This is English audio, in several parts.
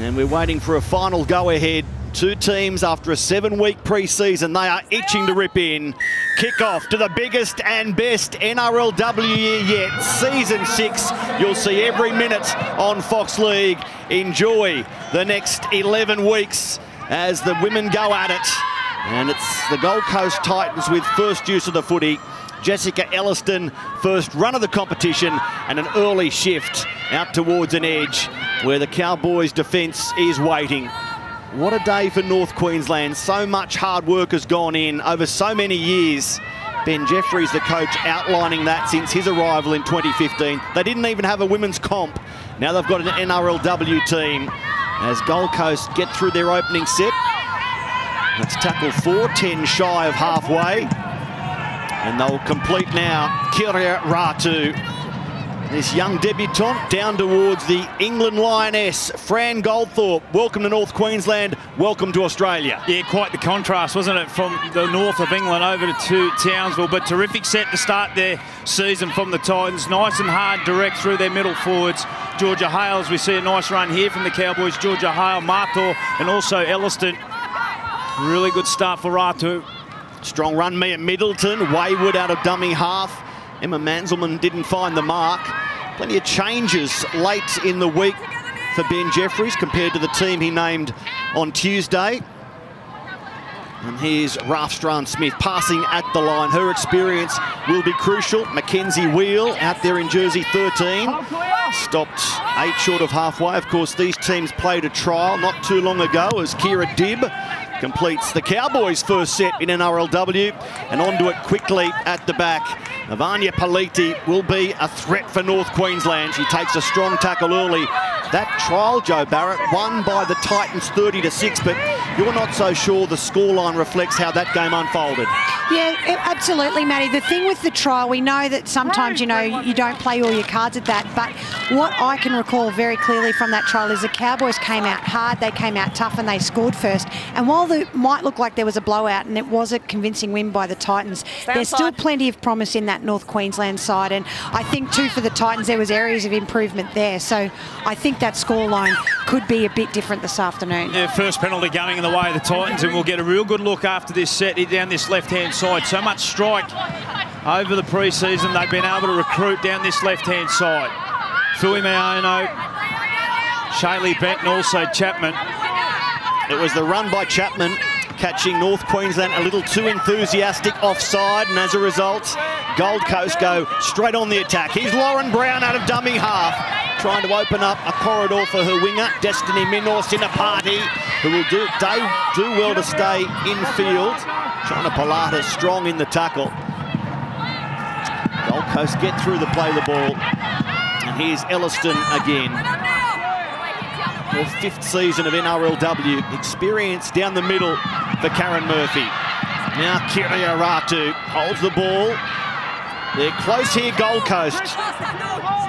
And we're waiting for a final go-ahead. Two teams after a seven-week pre-season. They are itching to rip in. Kick-off to the biggest and best NRLW year yet. Season six. You'll see every minute on Fox League. Enjoy the next 11 weeks as the women go at it. And it's the Gold Coast Titans with first use of the footy. Jessika Elliston, first run of the competition, and an early shift out towards an edge where the Cowboys' defence is waiting. What a day for North Queensland. So much hard work has gone in over so many years. Ben Jeffries, the coach, outlining that since his arrival in 2015. They didn't even have a women's comp. Now they've got an NRLW team. As Gold Coast get through their opening set, that's tackle four, 10 shy of halfway. And they'll complete now. Kiria Ratu, this young debutante down towards the England Lioness, Fran Goldthorpe. Welcome to North Queensland. Welcome to Australia. Yeah, quite the contrast, wasn't it, from the north of England over to, to Townsville. But terrific set to start their season from the Titans. Nice and hard, direct through their middle forwards. Georgia Hales, we see a nice run here from the Cowboys. Georgia Hale, Mato, and also Elliston. Really good start for Ratu. Strong run, Mia Middleton. Wayward out of dummy half. Emma Manzelmann didn't find the mark. Plenty of changes late in the week for Ben Jeffries compared to the team he named on Tuesday. And here's Raftstrand-Smith passing at the line. Her experience will be crucial. Mackenzie Wheel out there in jersey 13. Stopped eight short of halfway. Of course, these teams played a trial not too long ago as Kirra Dibb completes the Cowboys' first set in NRLW and onto it quickly at the back. Evania Pelite will be a threat for North Queensland. She takes a strong tackle early. That trial, Joe Barrett, won by the Titans 30 to 6, but you're not so sure the scoreline reflects how that game unfolded. Yeah, absolutely, Matty. The thing with the trial, we know that sometimes, you know, you don't play all your cards at that, but what I can recall very clearly from that trial is the Cowboys came out hard, they came out tough, and they scored first. And while it might look like there was a blowout and it was a convincing win by the Titans, there's still plenty of promise in that North Queensland side. And I think, too, for the Titans, there was areas of improvement there. So I think that scoreline could be a bit different this afternoon. Yeah, first penalty going in the way of the Titans, and we'll get a real good look after this set down this left-hand side. So much strike over the pre-season. They've been able to recruit down this left-hand side. Fui Maono, Shaylee Benton, also Chapman. It was the run by Chapman catching North Queensland a little too enthusiastic offside and as a result Gold Coast go straight on the attack. Here's Lauren Brown out of dummy half trying to open up a corridor for her winger Destiny Mino-Sinapati who will do, do, do well to stay in field. China to Polata strong in the tackle. Gold Coast get through the play the ball and here's Elliston again her fifth season of NRLW. Experience down the middle for Karen Murphy. Now Kiria Ratu holds the ball. They're close here, Gold Coast.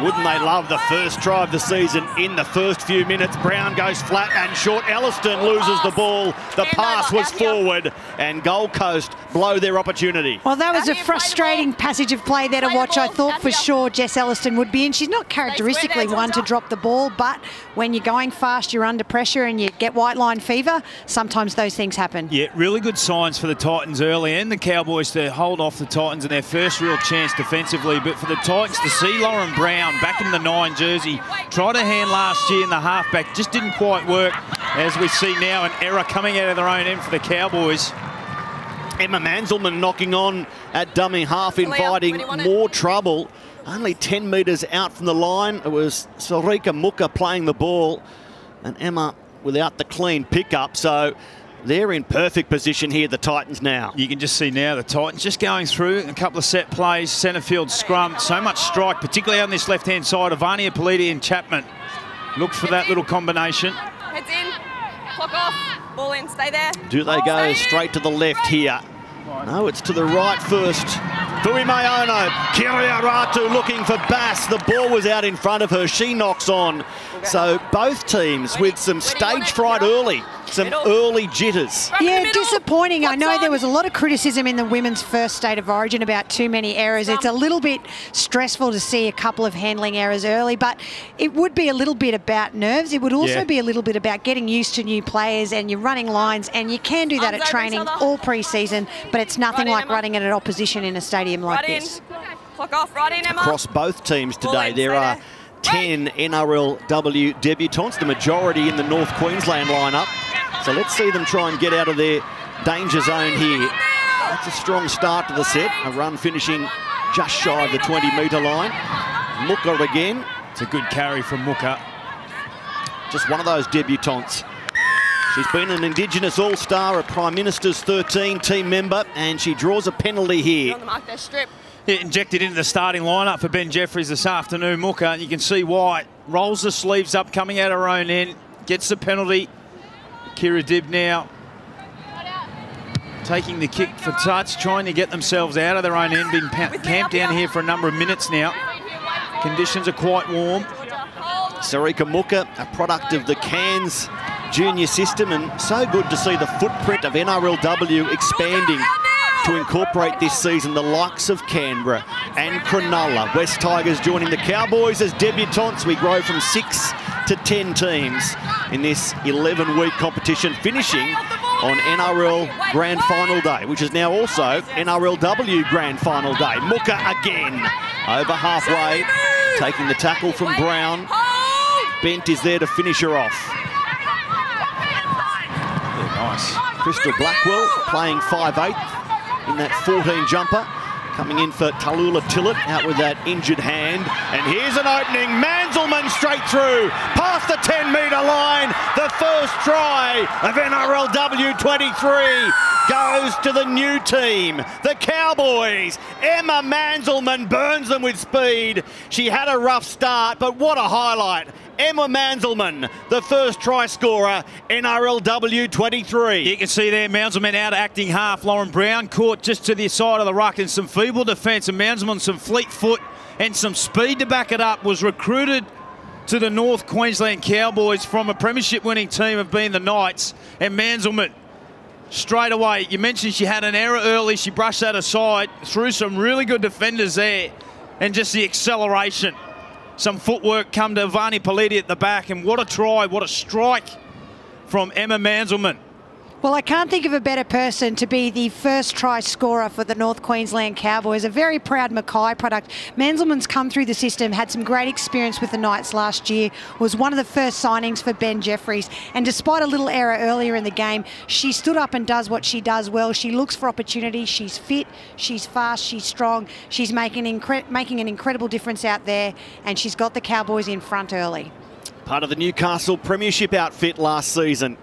Wouldn't they love the first try of the season in the first few minutes? Brown goes flat and short. Elliston loses the ball. The pass was forward and Gold Coast blow their opportunity. Well, that was a frustrating passage of play there to watch. I thought for sure Jess Elliston would be in. She's not characteristically one to drop the ball, but when you're going fast, you're under pressure and you get white line fever, sometimes those things happen. Yeah, really good signs for the Titans early and the Cowboys to hold off the Titans in their first real chance defensively. But for the Titans to see Lauren Brown back in the nine jersey, tried a hand last year in the halfback, just didn't quite work. As we see now, an error coming out of their own end for the Cowboys. Emma Manzelmann knocking on at dummy half, inviting more trouble. Only 10 metres out from the line. It was Sareka Mooka playing the ball and Emma without the clean pickup. So they're in perfect position here, the Titans now. You can just see now the Titans just going through a couple of set plays, centre field scrum, so much strike, particularly on this left-hand side. of Evania Pelite and Chapman look for that little combination. Heads in, clock off, ball in, stay there. Do they go straight to the left here? No, it's to the right first. Fui Mayono, Kiria Ratu looking for Bass. The ball was out in front of her. She knocks on. So both teams with some stage fright early, some early jitters. Yeah, disappointing. I know there was a lot of criticism in the women's first state of origin about too many errors. It's a little bit stressful to see a couple of handling errors early, but it would be a little bit about nerves. It would also Yeah. be a little bit about getting used to new players and you're running lines, and you can do that at training all pre-season, but it's nothing like Emma. running at an opposition in a stadium like Right in. this. Clock off. Right in, Emma. Across both teams today, there are there. 10 NRLW debutants, the majority in the North Queensland lineup. So let's see them try and get out of their danger zone here. That's a strong start to the set. A run finishing just shy of the 20 metre line. Mooka again, It's a good carry from Mooka. just one of those debutantes. She's been an Indigenous All-Star, a Prime Minister's 13 team member, and she draws a penalty here. On the mark there, strip. Yeah, injected into the starting lineup for Ben Jeffries this afternoon, Mooka, and you can see why. Rolls the sleeves up, coming out her own end, gets the penalty. Kirra Dibb now taking the kick for touch, trying to get themselves out of their own end, been pa- camped down here for a number of minutes now. Conditions are quite warm. Sareka Mooka, a product of the Cairns junior system, and so good to see the footprint of NRLW expanding to incorporate this season the likes of Canberra and Cronulla. West Tigers joining the Cowboys as debutantes. We grow from six to 10 teams in this 11-week competition, finishing on NRL Grand Final Day, which is now also NRLW Grand Final Day. Mooka again, over halfway, taking the tackle from Brown. Bent is there to finish her off. Yeah, nice. Crystal Blackwell playing 5'8 in that 14 jumper. Coming in for Tallulah Tillett out with that injured hand. And here's an opening. Manzelmann straight through, past the 10 metre line. The first try of NRLW 23 goes to the new team, the Cowboys. Emma Manzelmann burns them with speed. She had a rough start, but what a highlight. Emma Manzelmann, the first try scorer, NRLW 23. You can see there Manzelmann out acting half. Lauren Brown caught just to the side of the ruck and some feeble defence. And Manzelmann some fleet foot and some speed to back it up. Was recruited to the North Queensland Cowboys from a premiership winning team of being the Knights. And Manzelmann straight away. You mentioned she had an error early. She brushed that aside through some really good defenders there. And just the acceleration. Some footwork come to Vani Pelite at the back. And what a try, what a strike from Emma Manzelmann. Well, I can't think of a better person to be the first try scorer for the North Queensland Cowboys. A very proud Mackay product. Manzelmann's come through the system, had some great experience with the Knights last year, was one of the first signings for Ben Jeffries. And despite a little error earlier in the game, she stood up and does what she does well. She looks for opportunity. She's fit, she's fast, she's strong. She's making, incre- making an incredible difference out there, and she's got the Cowboys in front early. Part of the Newcastle Premiership outfit last season.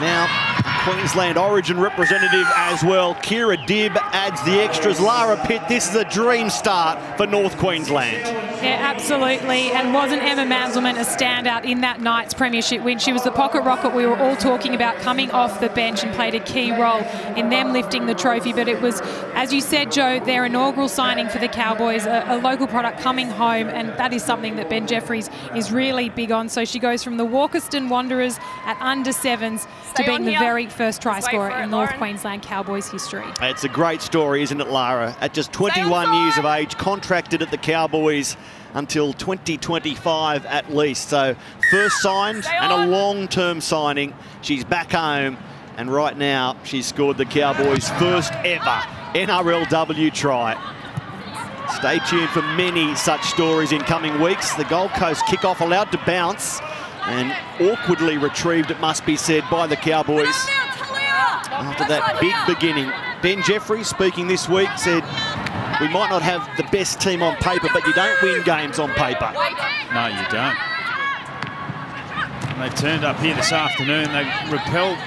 Now, Queensland Origin representative as well. Kirra Dibb adds the extras. Lara Pitt, this is a dream start for North Queensland. Yeah, absolutely. And wasn't Emma Manzelmann a standout in that night's premiership win? She was the pocket rocket we were all talking about coming off the bench and played a key role in them lifting the trophy. But it was, as you said, Joe, their inaugural signing for the Cowboys, a, a local product coming home, and that is something that Ben Jeffries is really big on. So she goes from the Walkerston Wanderers at under sevens to Stay being the very first try Just wait scorer it, in North Lauren. Queensland Cowboys history. It's a great story, isn't it, Lara? At just 21 years of age, contracted at the Cowboys until 2025 at least. So first signed Stay and a long-term signing. She's back home and right now she's scored the Cowboys' first ever NRLW try. Stay tuned for many such stories in coming weeks. The Gold Coast kickoff allowed to bounce and awkwardly retrieved, it must be said, by the Cowboys after that big beginning. Ben Jeffries speaking this week said, we might not have the best team on paper, but you don't win games on paper. No, you don't. They turned up here this afternoon. They repelled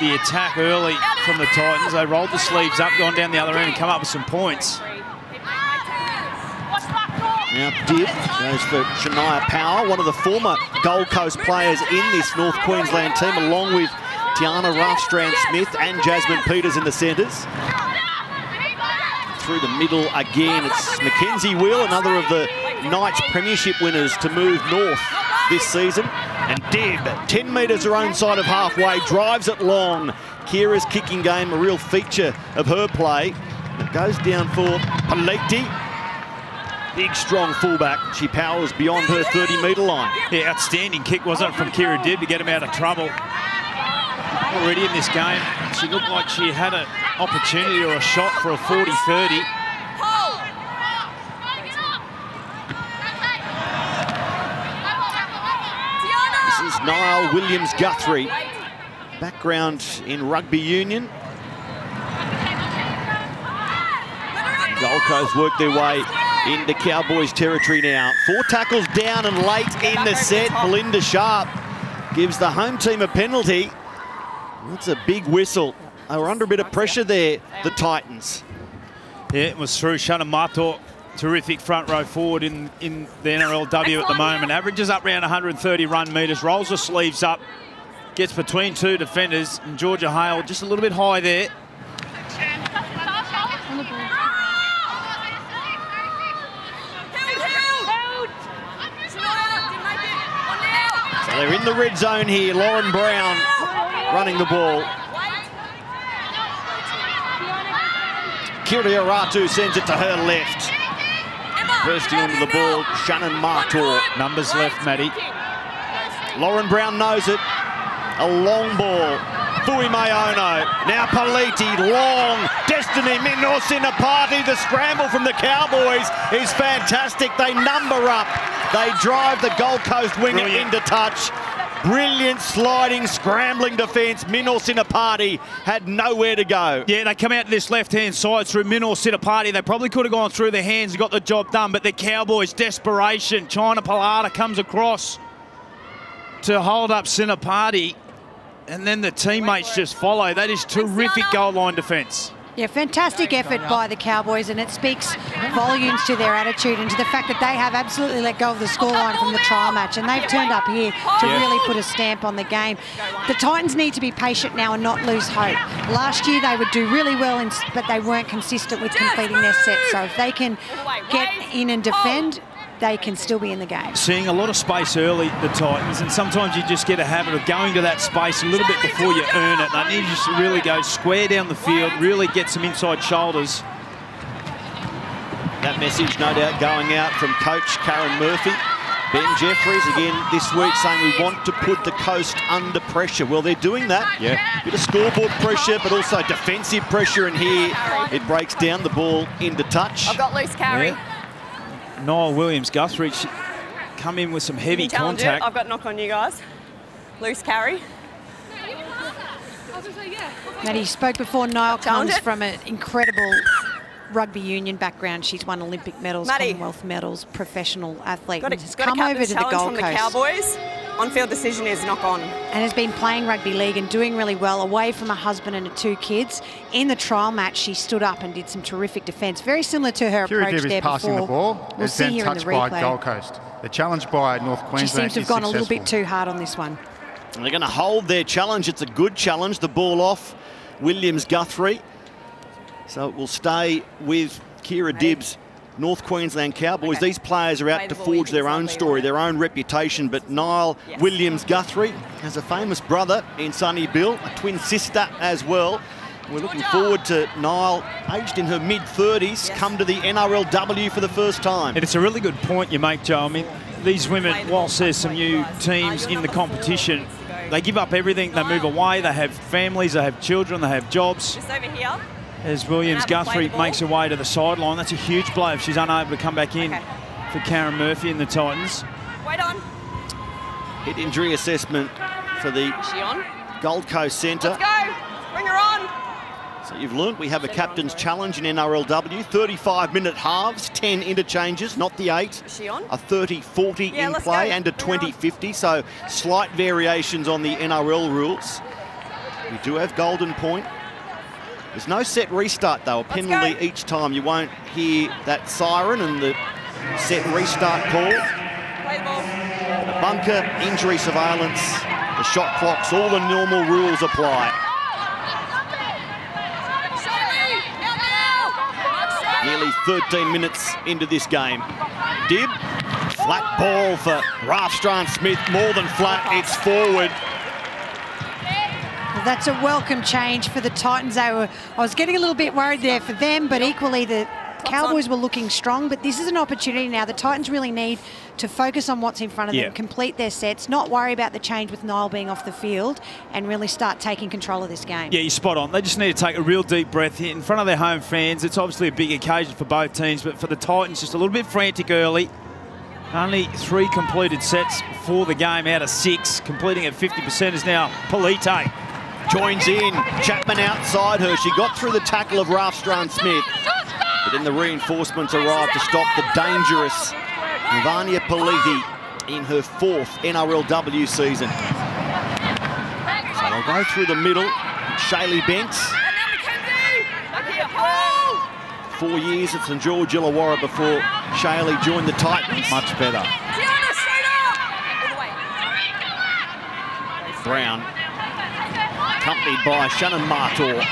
the attack early from the Titans. They rolled the sleeves up, gone down the other end and come up with some points. Now Dibb goes for Shania Power, one of the former Gold Coast players in this North Queensland team, along with Tiana Raftstrand Smith and Jasmine Peters in the centres. through the middle again. It's Mackenzie Wheel, another of the Knights Premiership winners to move north this season. And Dibb, 10 metres her own side of halfway, drives it long. Kirra's kicking game, a real feature of her play. It goes down for Pelite. Big, strong fullback. She powers beyond her 30-metre line. Yeah, outstanding kick, wasn't it, from Kirra Dibb to get him out of trouble. Already in this game, she looked like she had an opportunity or a shot for a 40-30. This is Niall Williams Guthrie. Background in rugby union. Gold Coast work their way into Cowboys territory now. Four tackles down and late in the set. Belinda Sharp gives the home team a penalty. That's a big whistle. They were under a bit of pressure there, the Titans. Yeah, it was through Shannon Mato. Terrific front row forward in, in the NRLW at the moment. Averages up around 130 run metres, rolls the sleeves up, gets between two defenders, and Georgia Hale just a little bit high there. So they're in the red zone here. Lauren Brown running the ball. Kiria Ratu sends it to her left. Bursting onto the ball, Shannon Mato. Numbers left, Maddie. Lauren Brown knows it. A long ball. Fui Mayono. Now Pelite, long. Destiny Mino-Sinapati. The scramble from the Cowboys is fantastic. They number up. They drive the Gold Coast winger Brilliant. into touch. Brilliant sliding, scrambling defence. Mino-Sinapati had nowhere to go. Yeah, they come out to this left-hand side through Minor Party. They probably could have gone through their hands and got the job done, but the Cowboys' desperation. China Polata comes across to hold up Sinapati, and then the teammates just follow. That is terrific goal line defence. Yeah, fantastic effort by the Cowboys, and it speaks volumes to their attitude and to the fact that they have absolutely let go of the scoreline from the trial match, and they've turned up here to Yeah. really put a stamp on the game. The Titans need to be patient now and not lose hope. Last year they would do really well, in, but they weren't consistent with completing their set. So if they can get in and defend, they can still be in the game. Seeing a lot of space early, the Titans, and sometimes you just get a habit of going to that space a little bit before you earn it. They need you to really go square down the field, really get some inside shoulders. That message, no doubt, going out from coach Karen Murphy. Ben Jeffries again this week saying we want to put the coast under pressure. Well, they're doing that. Yeah. Bit of scoreboard pressure, but also defensive pressure. And here it breaks down the ball into touch. I've got loose carry. Yeah. Niall Williams, Guthrie, she- come in with some heavy Challenge it. contact. I've got knock on you guys. Loose carry. Maddie, you spoke before. Niall comes it. from an incredible rugby union background. She's won Olympic medals, Maddie. Commonwealth medals, professional athlete, Got and to, has got to come cut over to the challenge Gold from Coast. the Cowboys. On-field decision is knock on. and has been playing rugby league and doing really well away from her husband and her two kids. In the trial match, she stood up and did some terrific defence, very similar to her Kira approach Div there is passing before. the ball. We'll It's see then here in the touched by replay. Gold Coast. The challenge by North She Queensland seems to have is gone a little bit too hard on this one. And they're going to hold their challenge. It's a good challenge. The ball off Williams Guthrie. So it will stay with Kirra Dibbs. North Queensland Cowboys. Okay. These players are out Play to the forge their own story, leaving their own reputation. But Niall Yes. Williams Guthrie has a famous brother in Sonny Bill, a twin sister as well. We're looking forward to Niall, aged in her mid 30s, Yes. come to the NRLW for the first time. And it's a really good point you make, Joe. I mean, these women, whilst there's some new teams in the competition, they give up everything. They move away. They have families. They have children. They have jobs. Just over here. As Williams Can I have a Guthrie play the ball? makes her way to the sideline, that's a huge blow if she's unable to come back in Okay. for Karen Murphy and the Titans. Wait on. Hit injury assessment for the she on? Gold Coast Centre. Let's go. Bring her on. So you've learnt we have a captain's challenge in NRLW, 35 minute halves, 10 interchanges, not the eight. Is she on? A 30-40 Yeah, in play go. and a Bring her on. 20-50, so slight variations on the NRL rules. We do have golden point. There's no set restart though, a penalty each time. You won't hear that siren and the set restart call. The bunker, injury surveillance, the shot clocks, all the normal rules apply. Nearly 13 minutes into this game. Dibb, flat ball for Ralph Smith, more than flat, it's forward. That's a welcome change for the Titans. They were, I was getting a little bit worried there for them, but equally the Cowboys were looking strong. But this is an opportunity now. The Titans really need to focus on what's in front of Yeah. them, complete their sets, not worry about the change with Niall being off the field, and really start taking control of this game. Yeah, you're spot on. They just need to take a real deep breath in front of their home fans. It's obviously a big occasion for both teams, but for the Titans, just a little bit frantic early. Only three completed sets for the game out of six. Completing at 50% is now Pelite. Joins in, Chapman outside her. She got through the tackle of Ralph Smith, but then the reinforcements arrived to stop the dangerous Vania Pelite in her fourth NRLW season. So they'll go through the middle. Shaylee Bents, Back here. Hold. four years at St George Illawarra before Shaylee joined the Titans. Much better. Tiana, straight up. All the way. Brown, accompanied by Shannon Mato, the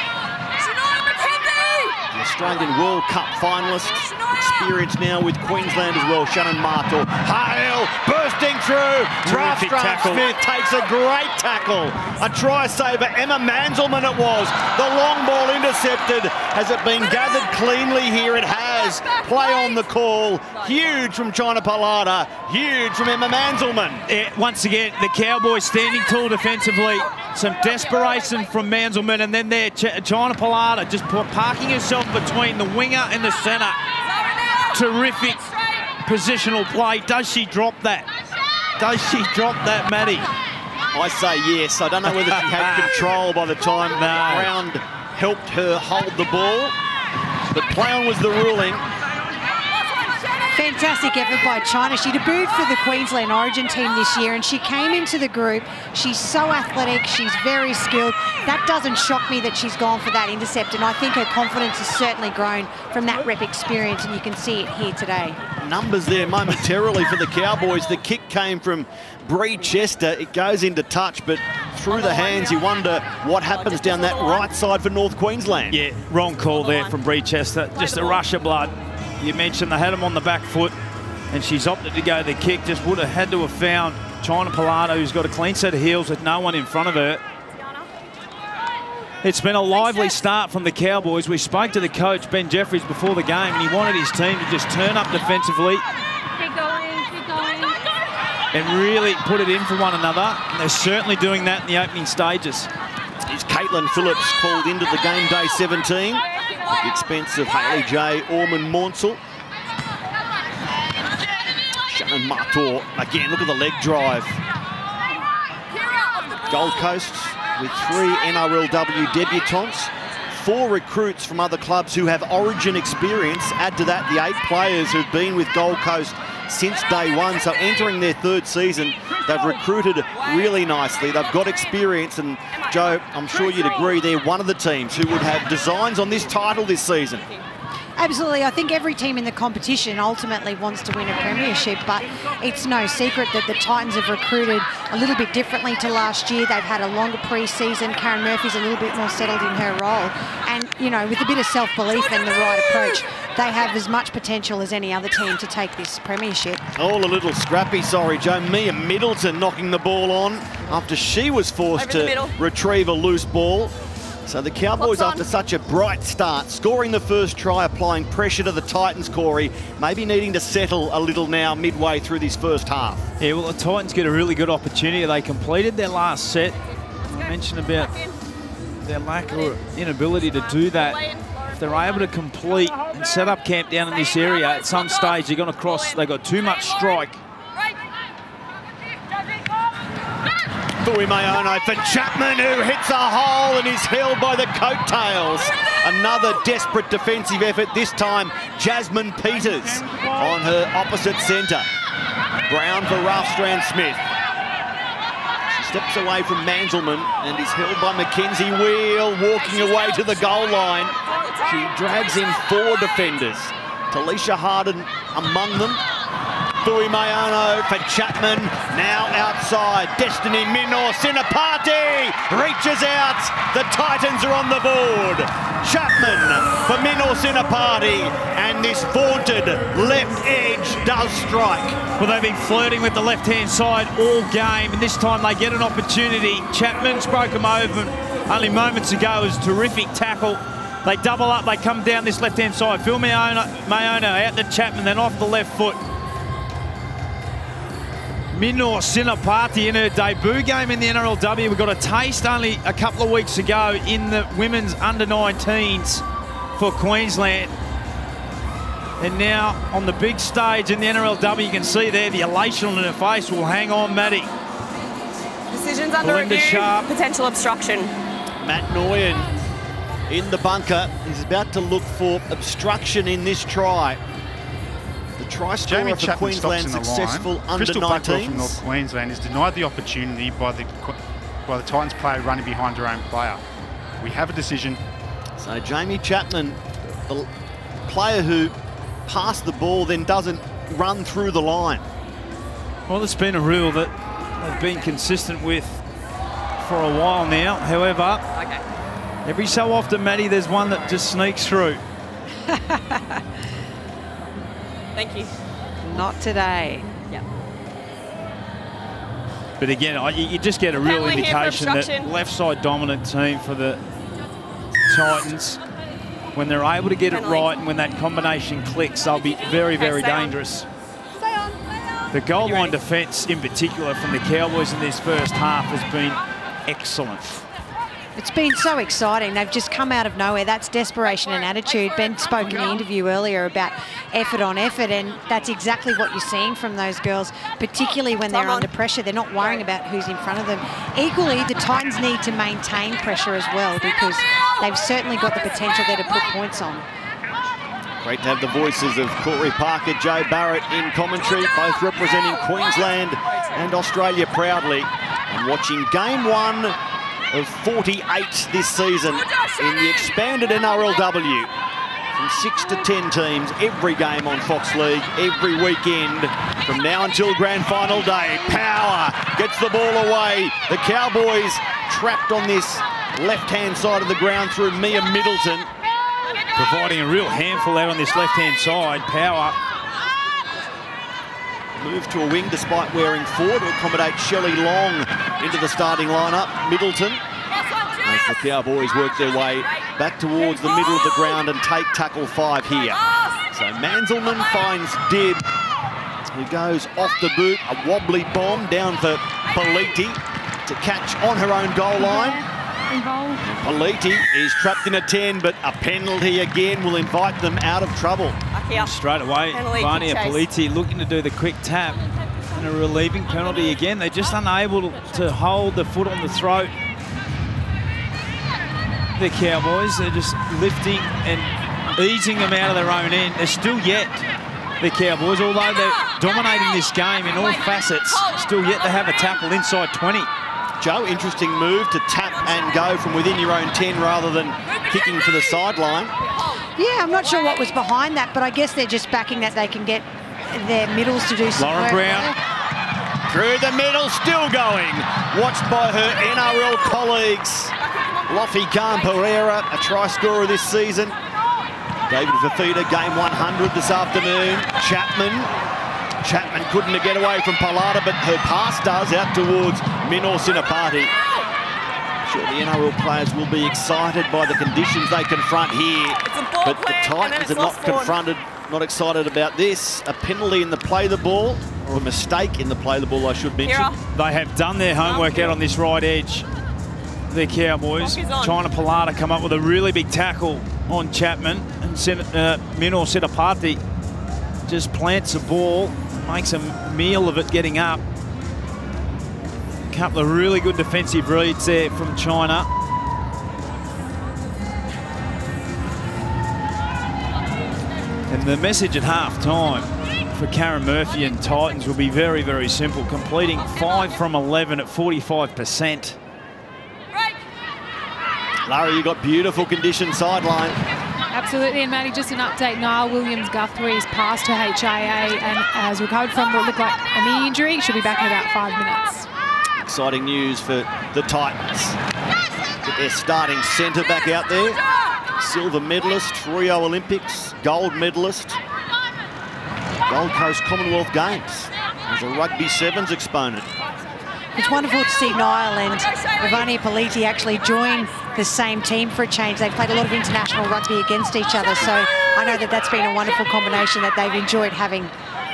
Australian World Cup finalist, experienced now with Queensland as well. Shannon Mato, Hale bursting through. Tackle. Smith takes a great tackle. A try saver, Emma Manzelmann it was. The long ball intercepted. Has it been gathered cleanly here? It has. Play on the call. Huge from China Polata. Huge from Emma Manzelmann. Eh, once again, the Cowboys standing tall defensively. Some desperation from Manzelmann, and then there, Ch- China Polata just parking herself between the winger and the centre. Terrific positional play. Does she drop that? Does she drop that, Maddie? I say yes. I don't know whether she had control by the time No. Brown helped her hold the ball. But play on was the ruling. Fantastic effort by China. She debuted for the Queensland Origin team this year and she came into the group. She's so athletic, she's very skilled. That doesn't shock me that she's gone for that intercept and I think her confidence has certainly grown from that rep experience and you can see it here today. Numbers there momentarily for the Cowboys. The kick came from Bree Chester. It goes into touch, but through the hands, you wonder what happens down that right side for North Queensland. Yeah, wrong call there from Bree Chester. Just a rush of blood. You mentioned they had him on the back foot, and she's opted to go the kick. Just would have had to have found China Polata, who's got a clean set of heels with no one in front of her. It's been a lively start from the Cowboys. We spoke to the coach, Ben Jeffries, before the game, and he wanted his team to just turn up defensively and really put it in for one another. And they're certainly doing that in the opening stages. Is Caitlin Phillips called into the game day 17 at the expense of Haley J. Orman Maunsell. Shannon Mato, again, look at the leg drive. Gold Coast with three NRLW debutantes, four recruits from other clubs who have origin experience. Add to that the eight players who've been with Gold Coast since day one. So entering their third season, they've recruited really nicely. They've got experience and Joe, I'm sure you'd agree they're one of the teams who would have designs on this title this season. Absolutely. I think every team in the competition ultimately wants to win a premiership, but it's no secret that the Titans have recruited a little bit differently to last year. They've had a longer pre-season. Karen Murphy's a little bit more settled in her role. And, you know, with a bit of self-belief and the right approach, they have as much potential as any other team to take this premiership. All a little scrappy, sorry, Joe. Mia Middleton knocking the ball on after she was forced to middle. retrieve a loose ball. So the Cowboys, after such a bright start, scoring the first try, applying pressure to the Titans, Corey, maybe needing to settle a little now midway through this first half. Yeah, well, the Titans get a really good opportunity. They completed their last set. You mentioned about their lack or inability to do that. If they're able to complete and set up camp down in this area, at some stage they're going to cross. They've got too much strike. Fuimayono for Chapman, who hits a hole and is held by the coattails. Another desperate defensive effort, this time Jasmine Peters on her opposite centre. Brown for Raftstrand Smith. She steps away from Manzelmann and is held by Mackenzie Wheel, walking away to the goal line. She drags in four defenders. Talisha Harden among them. Fui Mayono for Chapman. Now outside. Destiny Mino Sinapati reaches out. The Titans are on the board. Chapman for Mino Sinapati. And this vaunted left edge does strike. Well, they've been flirting with the left-hand side all game, and this time they get an opportunity. Chapman's broke them over only moments ago. It was a terrific tackle. They double up, they come down this left-hand side. Phil Mayono, Mayono out to Chapman, then off the left foot. Mino Sinapati in her debut game in the NRLW. We got a taste only a couple of weeks ago in the women's under-19s for Queensland. And now on the big stage in the NRLW, you can see there the elation on her face. Will hang on, Maddie. Decisions under Belinda review. Sharp. Potential obstruction. Matt Noyen in the bunker. He's about to look for obstruction in this try. The try scorer for Chapman Queensland stops in the successful line. under Crystal Blackwell from North Queensland is denied the opportunity by the by the Titans player running behind her own player. We have a decision. So Jamie Chapman, the player who passed the ball then doesn't run through the line. Well, it's been a rule that they've been consistent with for a while now. However, Okay. every so often, Maddie, there's one that just sneaks through. Thank you. Not today. Yeah. But again, you you just get a real Penalty indication that left side dominant team for the Titans, when they're able to get it right and when that combination clicks, they'll be very, very dangerous. Stay on. Stay on. The goal line defence, in particular, from the Cowboys in this first half has been excellent. It's been so exciting. They've just come out of nowhere. That's desperation and attitude. Ben spoke in the interview earlier about effort on effort, and that's exactly what you're seeing from those girls, particularly when they're under pressure. They're not worrying about who's in front of them. Equally, the Titans need to maintain pressure as well because they've certainly got the potential there to put points on. Great to have the voices of Corey Parker, Joe Barrett in commentary, both representing Queensland and Australia proudly. And watching game one of 48 this season in the expanded NRLW. From six to 10 teams, every game on Fox League, every weekend, from now until grand final day. Power gets the ball away. The Cowboys trapped on this left-hand side of the ground through Mia Middleton. Providing a real handful out on this left-hand side. Power Moved to a wing despite wearing four to accommodate Shelley Long into the starting lineup. Middleton, as the Cowboys work their way back towards the middle of the ground and take tackle five here. So Manzelmann finds Dibb, who goes off the boot, a wobbly bomb down for Pelite to catch on her own goal line. Pelite is trapped in a 10, but a penalty again will invite them out of trouble. Up. straight away. Vania. Pelite looking to do the quick tap and a relieving penalty again. They're just unable to hold the foot on the throat. The Cowboys, they're just lifting and easing them out of their own end. They're still yet, the Cowboys, although they're dominating this game in all facets, still yet to have a tackle inside 20. Joe, interesting move to tap and go from within your own 10 rather than kicking for the sideline. Yeah, I'm not sure what was behind that, but I guess they're just backing that they can get their middles to do some Lauren. Brown. Through the middle, still going. Watched by her NRL colleagues. Lofi Khan Pereira, a try scorer this season. David Fifita, game 100 this afternoon. Chapman. Chapman couldn't get away from Polata, but her pass does out towards Mino Sinapati. Sure, the NRL players will be excited by the conditions they confront here. It's a ball But the play, and then Titans are not lost forward. confronted, not excited about this. A penalty in the play the ball, or a mistake in the play the ball, I should mention. Kira. They have done their homework out on this right edge. The Cowboys Clock is on. trying to Polata come up with a really big tackle on Chapman and Sen- uh, Mino Sinapati just plants a ball, makes a meal of it getting up. Couple of really good defensive reads there from China. And the message at half time for Karen Murphy and Titans will be very, very simple. Completing 5 from 11 at 45%. Larry, you got beautiful condition sideline. Absolutely, and Maddie, just an update. Niall Williams Guthrie's passed her HIA and has recovered from what looked like a knee injury. She'll be back in about five minutes. Exciting news for the Titans. Get their starting centre back out there. Silver medalist, Rio Olympics, gold medalist, Gold Coast Commonwealth Games. As a rugby sevens exponent. It's wonderful to see Niall and Evania Pelite actually join the same team for a change. They've played a lot of international rugby against each other, so I know that that's been a wonderful combination that they've enjoyed having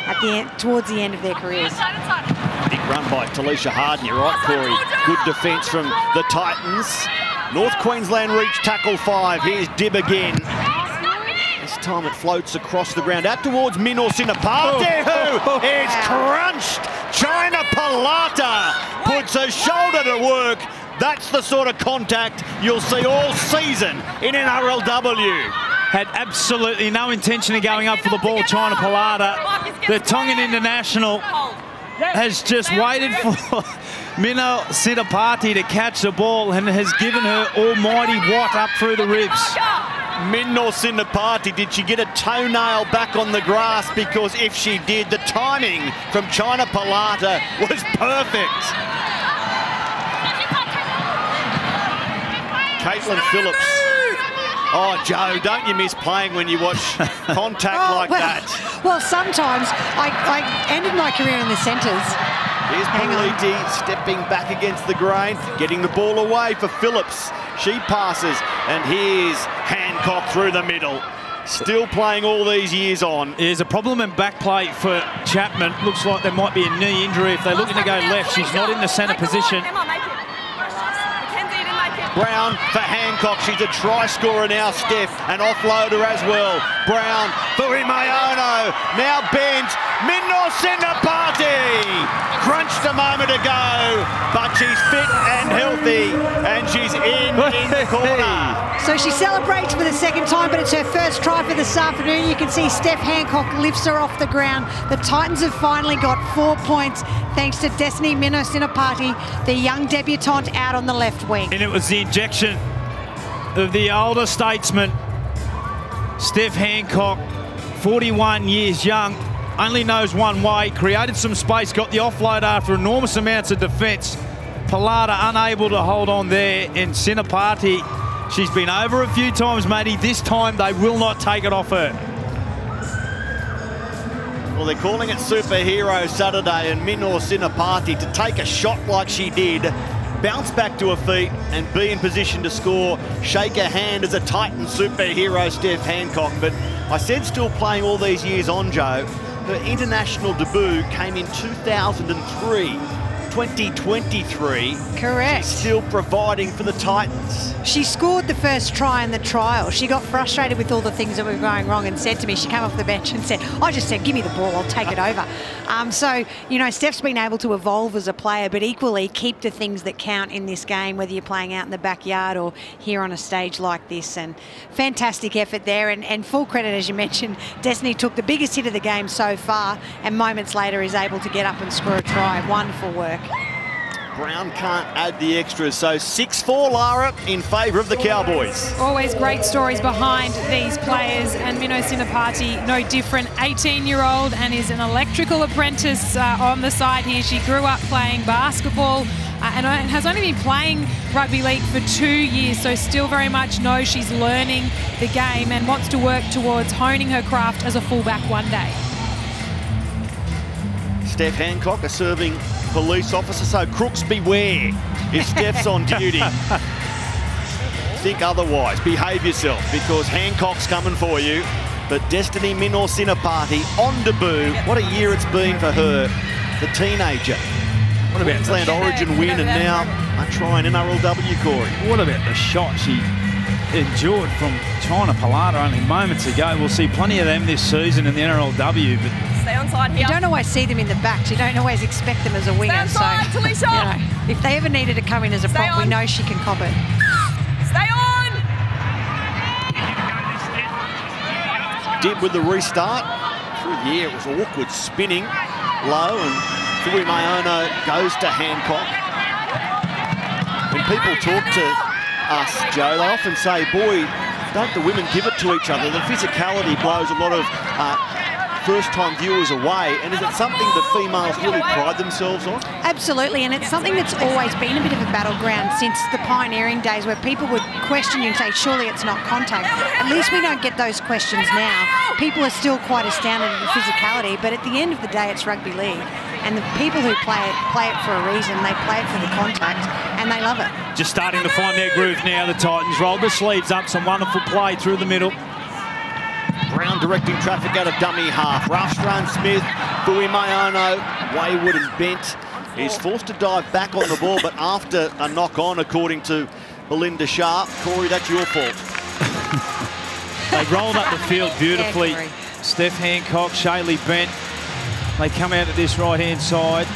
at the end, towards the end of their careers. Big run by Talisha Harden, you're right, Corey. Good defence from the Titans. North Queensland reach tackle five. Here's Dibb again. This time it floats across the ground out towards Mino Sinapati, oh. who oh, oh, is crunched. China Polata puts her shoulder to work. That's the sort of contact you'll see all season in NRLW. Had absolutely no intention of going up for the ball, China Polata. The Tongan international has just waited for Mino Sinapati to catch the ball and has given her almighty what up through the ribs. Minor party. did she get a toenail back on the grass? Because if she did, the timing from China Polata was perfect. Caitlin Phillips. Oh, Joe, don't you miss playing when you watch contact Oh, like well, that? Well, sometimes I, I ended my career in the centres. Here's Hang on. Pelite stepping back against the grain, getting the ball away for Phillips. She passes, and here's Hancock through the middle. Still playing all these years on. There's a problem in back play for Chapman. Looks like there might be a knee injury. If they're looking to go left, she's not in the centre position. Emma, make it. Mackenzie didn't make it. Brown for Hancock. She's a try scorer now, Steph. An offloader as well. Brown for Imayono. Now bent. Minor Sinapati. Crunched a moment ago, but she's fit and healthy, and she's in in the corner. So she celebrates for the second time, but it's her first try for this afternoon. You can see Steph Hancock lifts her off the ground. The Titans have finally got four points thanks to Destiny Mino Sinapati, the young debutante out on the left wing. And it was the injection of the older statesman, Steph Hancock, 41 years young, only knows one way, created some space, got the offload after enormous amounts of defence. Polata unable to hold on there, and Sinapati, she's been over a few times, matey. This time they will not take it off her. Well, they're calling it Superhero Saturday, and Mino Sinapati to take a shot like she did, bounce back to her feet, and be in position to score. Shake her hand as a Titan superhero, Steph Hancock. But I said still playing all these years on, Joe. Her international debut came in 2003. 2023. Correct. Still providing for the Titans. She scored the first try in the trial. She got frustrated with all the things that were going wrong and said to me, she came off the bench and said, I just said, give me the ball, I'll take it over. Um, so, you know, Steph's been able to evolve as a player, but equally keep the things that count in this game, whether you're playing out in the backyard or here on a stage like this. And fantastic effort there. And, and full credit, as you mentioned, Destiny took the biggest hit of the game so far and moments later is able to get up and score a try. Wonderful work. Brown can't add the extras, so 6-4 Lara in favour of the Cowboys. Always great stories behind these players, and Mino Sinapati, no different. 18-year-old and is an electrical apprentice uh, on the side here. She grew up playing basketball uh, and uh, has only been playing rugby league for two years, so still very much knows she's learning the game and wants to work towards honing her craft as a fullback one day. Steph Hancock, a serving police officer, so crooks beware if Steph's on duty. Think otherwise, behave yourself, because Hancock's coming for you. But Destiny Mino Sinapati on debut, what a year it's been for her, the teenager. What about Queensland the, Origin win and now a try in NRLW, Corey. what about the shot she endured from China Polata only moments ago? We'll see plenty of them this season in the NRLW, but Stay on side here. You don't always see them in the backs. You don't always expect them as a winger. So, outside, Talisha. you know, if they ever needed to come in as a Stay prop, we know she can cop it. Stay on. Did with the restart. Through the air, it was awkward, spinning low, and Fui Mayono goes to Hancock. When people talk to us, Joe, they often say, boy, don't the women give it to each other? The physicality blows a lot of uh, first-time viewers away, and is it something the females really pride themselves on? Absolutely, and it's something that's always been a bit of a battleground since the pioneering days where people would question you and say, surely it's not contact. At least we don't get those questions now. People are still quite astounded at the physicality, but at the end of the day, it's rugby league. And the people who play it, play it for a reason. They play it for the contact, and they love it. Just starting to find their groove now, the Titans. Rolled the sleeves up, some wonderful play through the middle. Brown directing traffic out of dummy half. Raftstrand Smith, Fui Mayono, wayward and bent. He's forced to dive back on the ball, but after a knock on, according to Belinda Sharp. Corey, that's your fault. They rolled up the field beautifully. Yeah, Steph Hancock, Shaylee Bent. They come out to this right-hand side.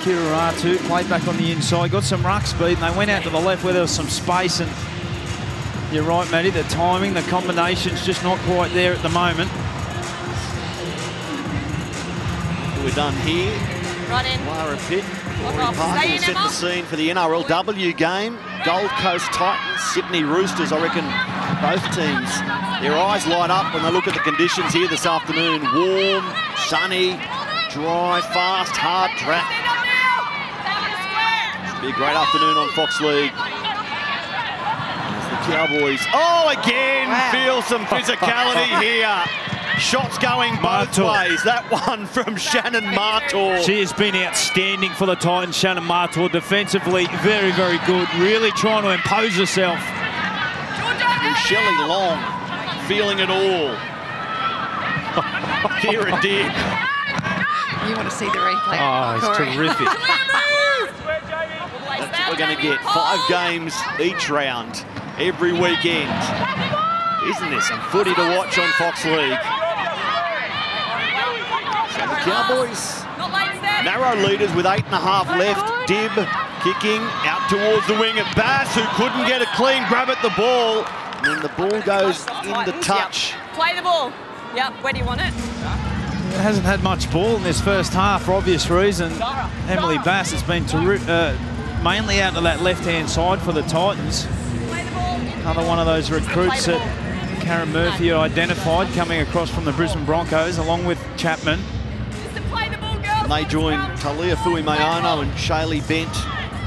Kira Ratu played back on the inside, got some ruck speed, and they went out to the left where there was some space. And you're right, Matty, the timing, the combination's just not quite there at the moment. We're done here. Right in. Lara Pitt, Corey. Parker Stay will set the scene for the NRLW game. Gold Coast Titans, Sydney Roosters. I reckon both teams, their eyes light up when they look at the conditions here this afternoon. Warm, sunny, dry, fast, hard track. Be a great afternoon on Fox League. As the Cowboys, oh, again, Wow. feel some physicality here. Shots going both Mato. ways. That one from Shannon Mato. She has been outstanding for the Titans, Shannon Mato, defensively very, very good, really trying to impose herself. And Shelley Long feeling it all. Kirra Dibb. You want to see the replay? Oh, it's Corey. terrific. That's what we're going to get. Five games each round, every weekend. Isn't there some footy to watch on Fox League? So the Cowboys, Not late, Steph. narrow leaders with eight and a half left. Dibb kicking out towards the wing at Bass, who couldn't get a clean grab at the ball. And then the ball goes in the touch. Yep. Play the ball. Yep, where do you want it? It hasn't had much ball in this first half for obvious reason. Emily Bass has been uh, mainly out to that left-hand side for the Titans. Play the ball. Another one of those recruits that Karen Murphy identified coming across from the Brisbane Broncos along with Chapman. Just to play the ball, girls. And they join Talia Fuimaono and Shaylee Bent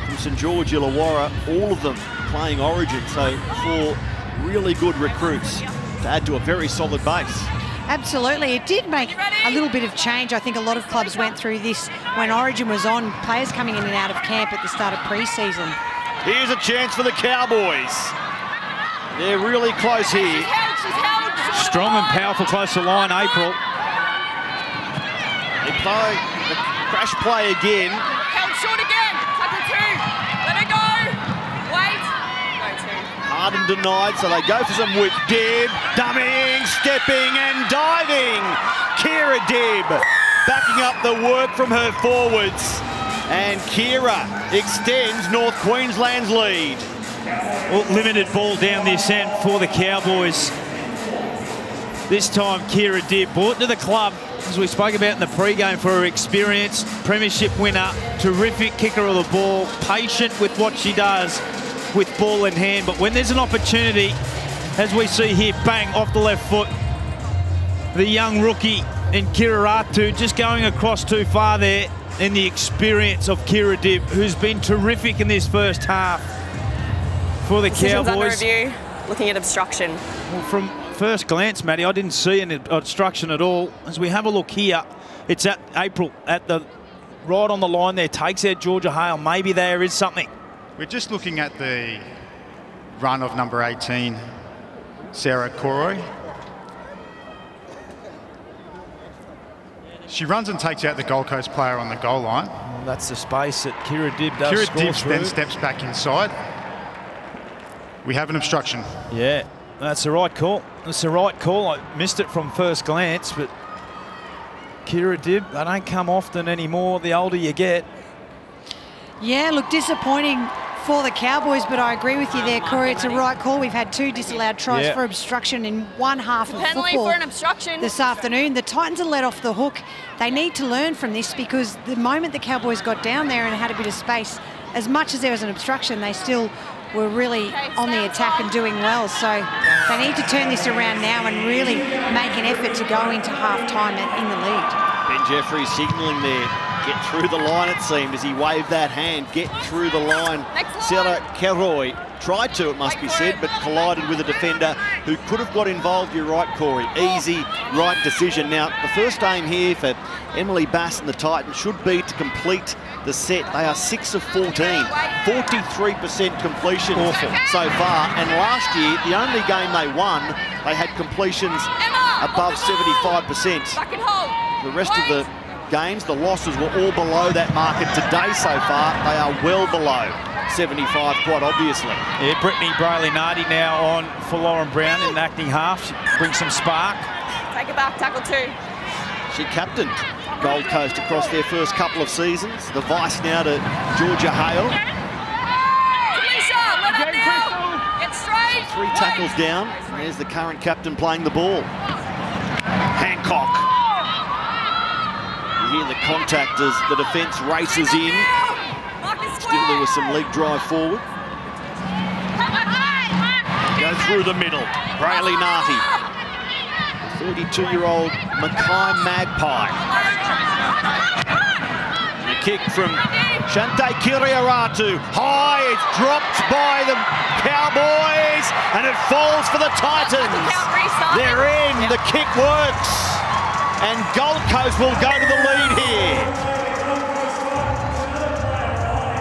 from St George Illawarra, all of them playing Origin. So four really good recruits to add to a very solid base. Absolutely. It did make a little bit of change. I think a lot of clubs went through this when Origin was on, players coming in and out of camp at the start of pre-season. Here's a chance for the Cowboys. They're really close here. She's held, she's held. Strong and powerful close to line, April. They play the crash play again. Held short again. Tackle two. Let her go. Wait. Go two. Hard and denied, so they go for some whip. Dibb, dummying, stepping and diving. Kirra Dibb backing up the work from her forwards. And Kirra extends North Queensland's lead. Well, limited ball down this end for the Cowboys. This time, Kirra Dibb brought to the club, as we spoke about in the pre-game, for her experience, premiership winner, terrific kicker of the ball, patient with what she does with ball in hand. But when there's an opportunity, as we see here, bang, off the left foot, the young rookie in Kiria Ratu just going across too far there, and the experience of Kirra Dibb, who's been terrific in this first half for the Decisions under Cowboys. review. Looking at obstruction. Well, from first glance, Matty, I didn't see an obstruction at all. As we have a look here, it's at April at the right on the line there, takes out Georgia Hale. Maybe there is something. We're just looking at the run of number 18, Sarah Koroy. She runs and takes out the Gold Coast player on the goal line. Well, that's the space that Kirra Dibb does Kirra score Dibbs through. then steps back inside. We have an obstruction. Yeah, that's the right call. That's the right call. I missed it from first glance, but Kirra Dibb, they don't come often anymore the older you get. Yeah, look, disappointing for the Cowboys, but I agree with you there, Corey. It's a right call. We've had two disallowed tries Yeah. for obstruction in one half of Penalty football for an obstruction. this afternoon. The Titans are let off the hook. They need to learn from this because the moment the Cowboys got down there and had a bit of space, as much as there was an obstruction, they still were really on the attack and doing well. So they need to turn this around now and really make an effort to go into half-time in the lead. Ben Jeffries signalling there. Get through the line, it seemed, as he waved that hand. Get through the line. Sarah Keroy tried to, it must be said, but collided with a defender who could have got involved. You're right, Corey. Easy, right decision. Now, the first aim here for Emily Bass and the Titans should be to complete the set. They are 6 of 14, 43% completion Awful. so far. And last year, the only game they won, they had completions above 75%. The rest of the games, the losses were all below that market. Today so far, they are well below 75, quite obviously. Yeah, Brittany Breayley-Nardi now on for Lauren Brown in acting half. She brings some spark. Take it back, tackle two. She captained Gold Coast across their first couple of seasons. The vice now to Georgia Hale. Lisa, let up now. Get straight. Three tackles down. There's the current captain playing the ball. Hancock you hear the contact as the defence races in. There was some leg drive forward. Go through the middle. Breayley-Nardi. 32-year-old Mackay Magpie. And a kick from Shante Kiria Ratu. High, it's dropped by the Cowboys, and it falls for the Titans. They're in, the kick works and Gold Coast will go to the lead here.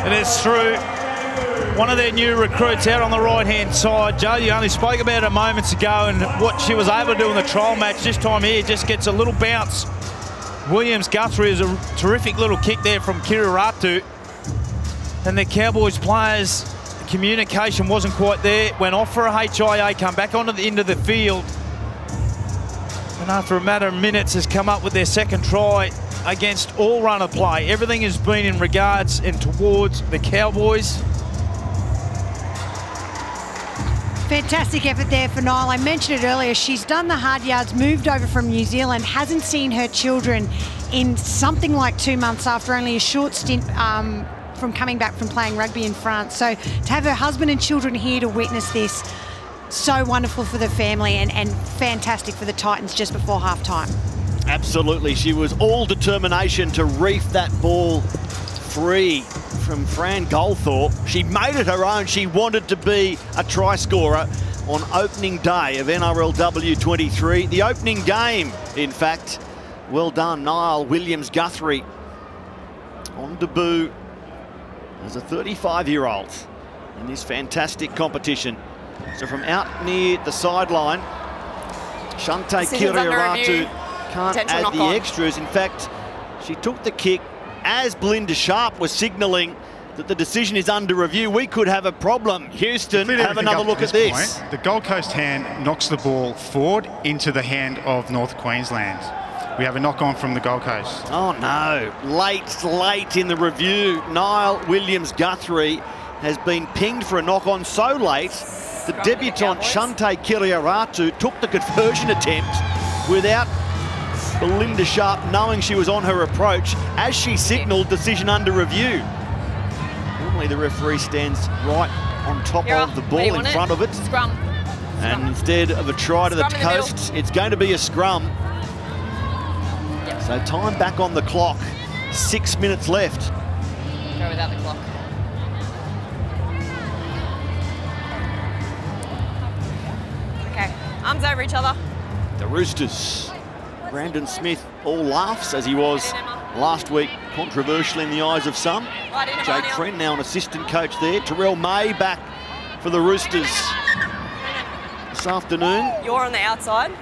It is through one of their new recruits out on the right-hand side. Joe, you only spoke about it moments ago and what she was able to do in the trial match this time here just gets a little bounce. Williams Guthrie is a terrific little kick there from Kiria Ratu. And the Cowboys players, the communication wasn't quite there. Went off for a HIA, come back onto the end of the field and after a matter of minutes has come up with their second try against all run of play. Everything has been in regards and towards the Cowboys. Fantastic effort there for Niall. I mentioned it earlier. She's done the hard yards, moved over from New Zealand, hasn't seen her children in something like two months after only a short stint um, from coming back from playing rugby in France. So to have her husband and children here to witness this, so wonderful for the family and, and fantastic for the Titans just before half time. Absolutely. She was all determination to reef that ball free from Fran Goldthorpe. She made it her own. She wanted to be a try scorer on opening day of NRLW 23. The opening game, in fact. Well done, Niall Williams-Guthrie on debut as a 35-year-old in this fantastic competition. So from out near the sideline, Shante Kiria Ratu can't add the on. extras. In fact, she took the kick as Belinda Sharpe was signalling that the decision is under review. We could have a problem. Houston, have another look at this. Point, the Gold Coast hand knocks the ball forward into the hand of North Queensland. We have a knock on from the Gold Coast. Oh no, late, late in the review. Niall Williams-Guthrie has been pinged for a knock on so late the debutant Shante Kiria Ratu took the conversion attempt without Belinda Sharpe knowing she was on her approach as she signalled decision under review. Normally the referee stands right on top You're of the ball in front it? of it. Scrum. And scrum. instead of a try to scrum the coast, the it's going to be a scrum. Yep. So time back on the clock. Six minutes left. Go without the clock. Okay, arms over each other. The Roosters. Brandon Smith all laughs as he was last week, controversial in the eyes of some. Jake Friend now an assistant coach there. Terrell May back for the Roosters this afternoon. You're on the outside,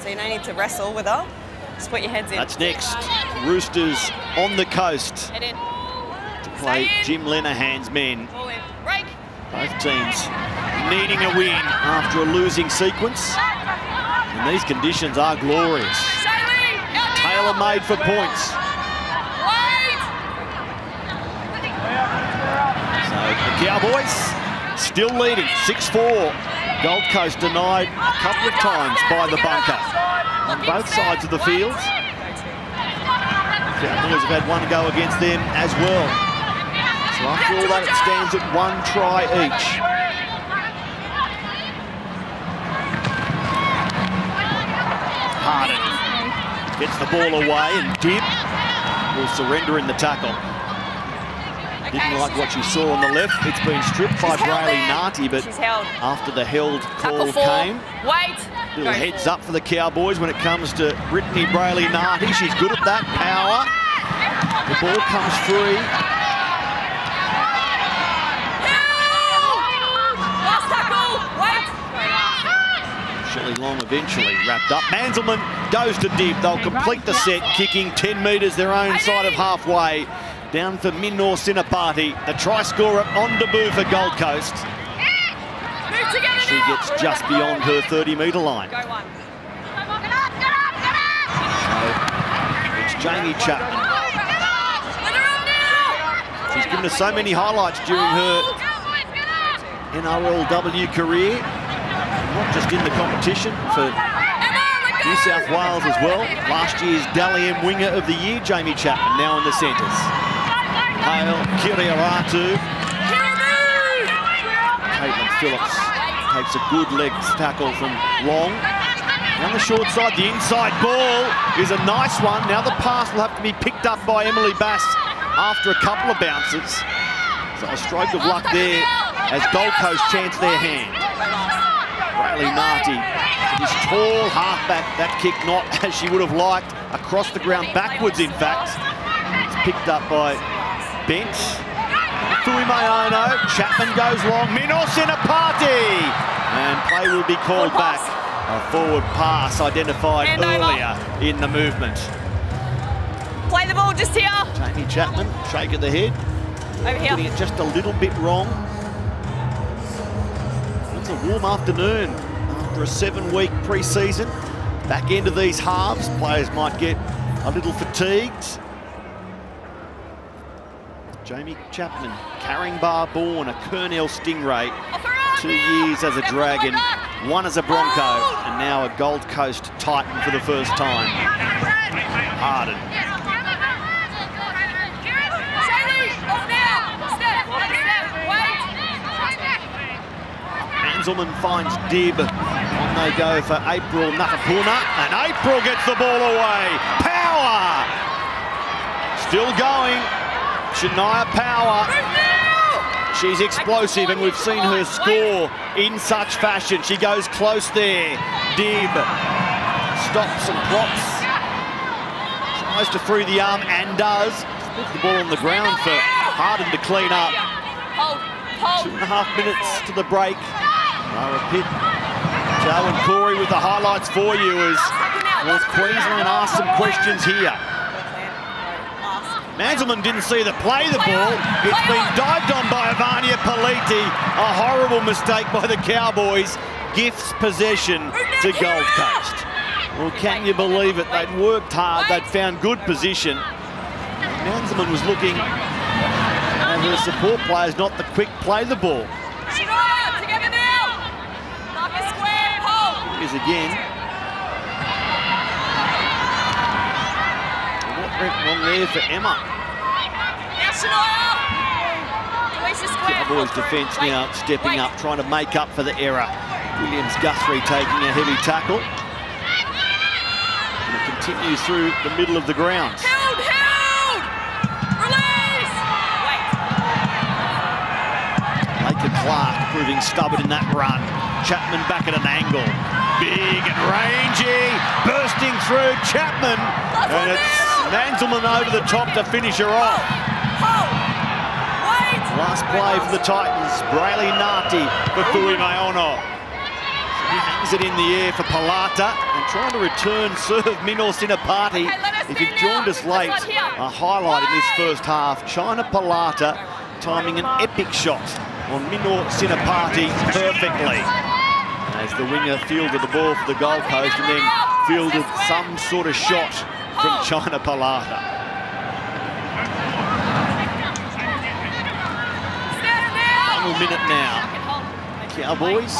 so you don't need to wrestle with her. Just put your heads in. That's next. Roosters on the coast. To play Jim Lenahan's men. Both teams needing a win after a losing sequence. And these conditions are glorious. Tailor-made for points. So the Cowboys still leading, 6-4. Gold Coast denied a couple of times by the bunker on both sides of the field. The Cowboys have had one go against them as well. So after all that, it stands at one try each. Gets the ball away and Dibb will surrender in the tackle. Didn't like what she saw on the left. It's been stripped by Brayley. Narty, but after the held call came, Wait. little Go heads up for the Cowboys when it comes to Brittany Breayley Nardi. She's good at that power. The ball comes free. Last tackle. Wait. Shelley Long eventually wrapped up. Manzelmann goes to Dibb. They'll complete the set, kicking 10 metres their own side of halfway. Down for Mino Sinapati, the try scorer on debut for Gold Coast. She gets just beyond her 30 metre line. Go one. It's Jaime Chapman. Let her up now. She's given us so many highlights during her NRLW career. Not just in the competition for New South Wales as well. Last year's Dally M Winger of the Year, Jaime Chapman, now in the centres. Hale Kiria Ratu. Caitlin Phillips takes a good leg tackle from Long. On the short side, the inside ball is a nice one. Now the pass will have to be picked up by Emily Bass after a couple of bounces. So a stroke of luck there as Gold Coast chance their hand. Brayley Narty, this tall halfback, that kick not as she would have liked, across the ground, backwards in fact. It's picked up by Bent. Fuimaono, Chapman goes long, Mino-Sinapati! And play will be called back. A forward pass identified Hand over. earlier in the movement. Play the ball just here. Jaime Chapman, shake of the head, Over getting it just a little bit wrong. It's a warm afternoon after a seven-week pre-season. Back into these halves, players might get a little fatigued. Jaime Chapman, Caringbah born, a Kurnell Stingray, two years as a Dragon, one as a Bronco, and now a Gold Coast Titan for the first time. Harden, Shaylee, off now. Step. Step. Wait. Manzelmann finds Dibb. On they go for April Ngatupuna, and April gets the ball away. Power! Still going. Shania Power. She's explosive, and we've seen her score in such fashion. She goes close there. Dibb stops and plops. Tries to free the arm and does. Puts the ball on the ground for Harden to clean up. Two and a half minutes to the break. Pitt, Joe and Corey with the highlights for you as North Queensland asked some questions here. Manzelmann didn't see the play the ball. It's been dived on by Evania Pelite. A horrible mistake by the Cowboys. Gifts possession to Gold Coast. Well, can you believe it? They'd worked hard. They'd found good position. Manzelmann was looking at her support players, not the quick play the ball. Shania, together now. Mark a square. Here's again. What went wrong there for Emma? Now Shania. Alicia. Cowboys defence now stepping up, trying to make up for the error. Williams Guthrie taking a heavy tackle. And it continues through the middle of the ground. Held. Held. Release. Wait. Laikha Clarke proving stubborn in that run. Chapman back at an angle. Big and rangy, bursting through Chapman. And it's Manzelmann over the top to finish her off. Hold. Last play for the Titans, Breayley Nardi for Fuimaono. He hangs it in the air for Polata and trying to return serve Mino Sinapati. Okay, let us If you've joined us late, Let's not here. a highlight in this first half, China Polata timing an epic shot on Mino Sinapati perfectly. As the winger fielded the ball for the Gold Coast and then fielded some sort of shot from oh. China Polata. Final minute now. Cowboys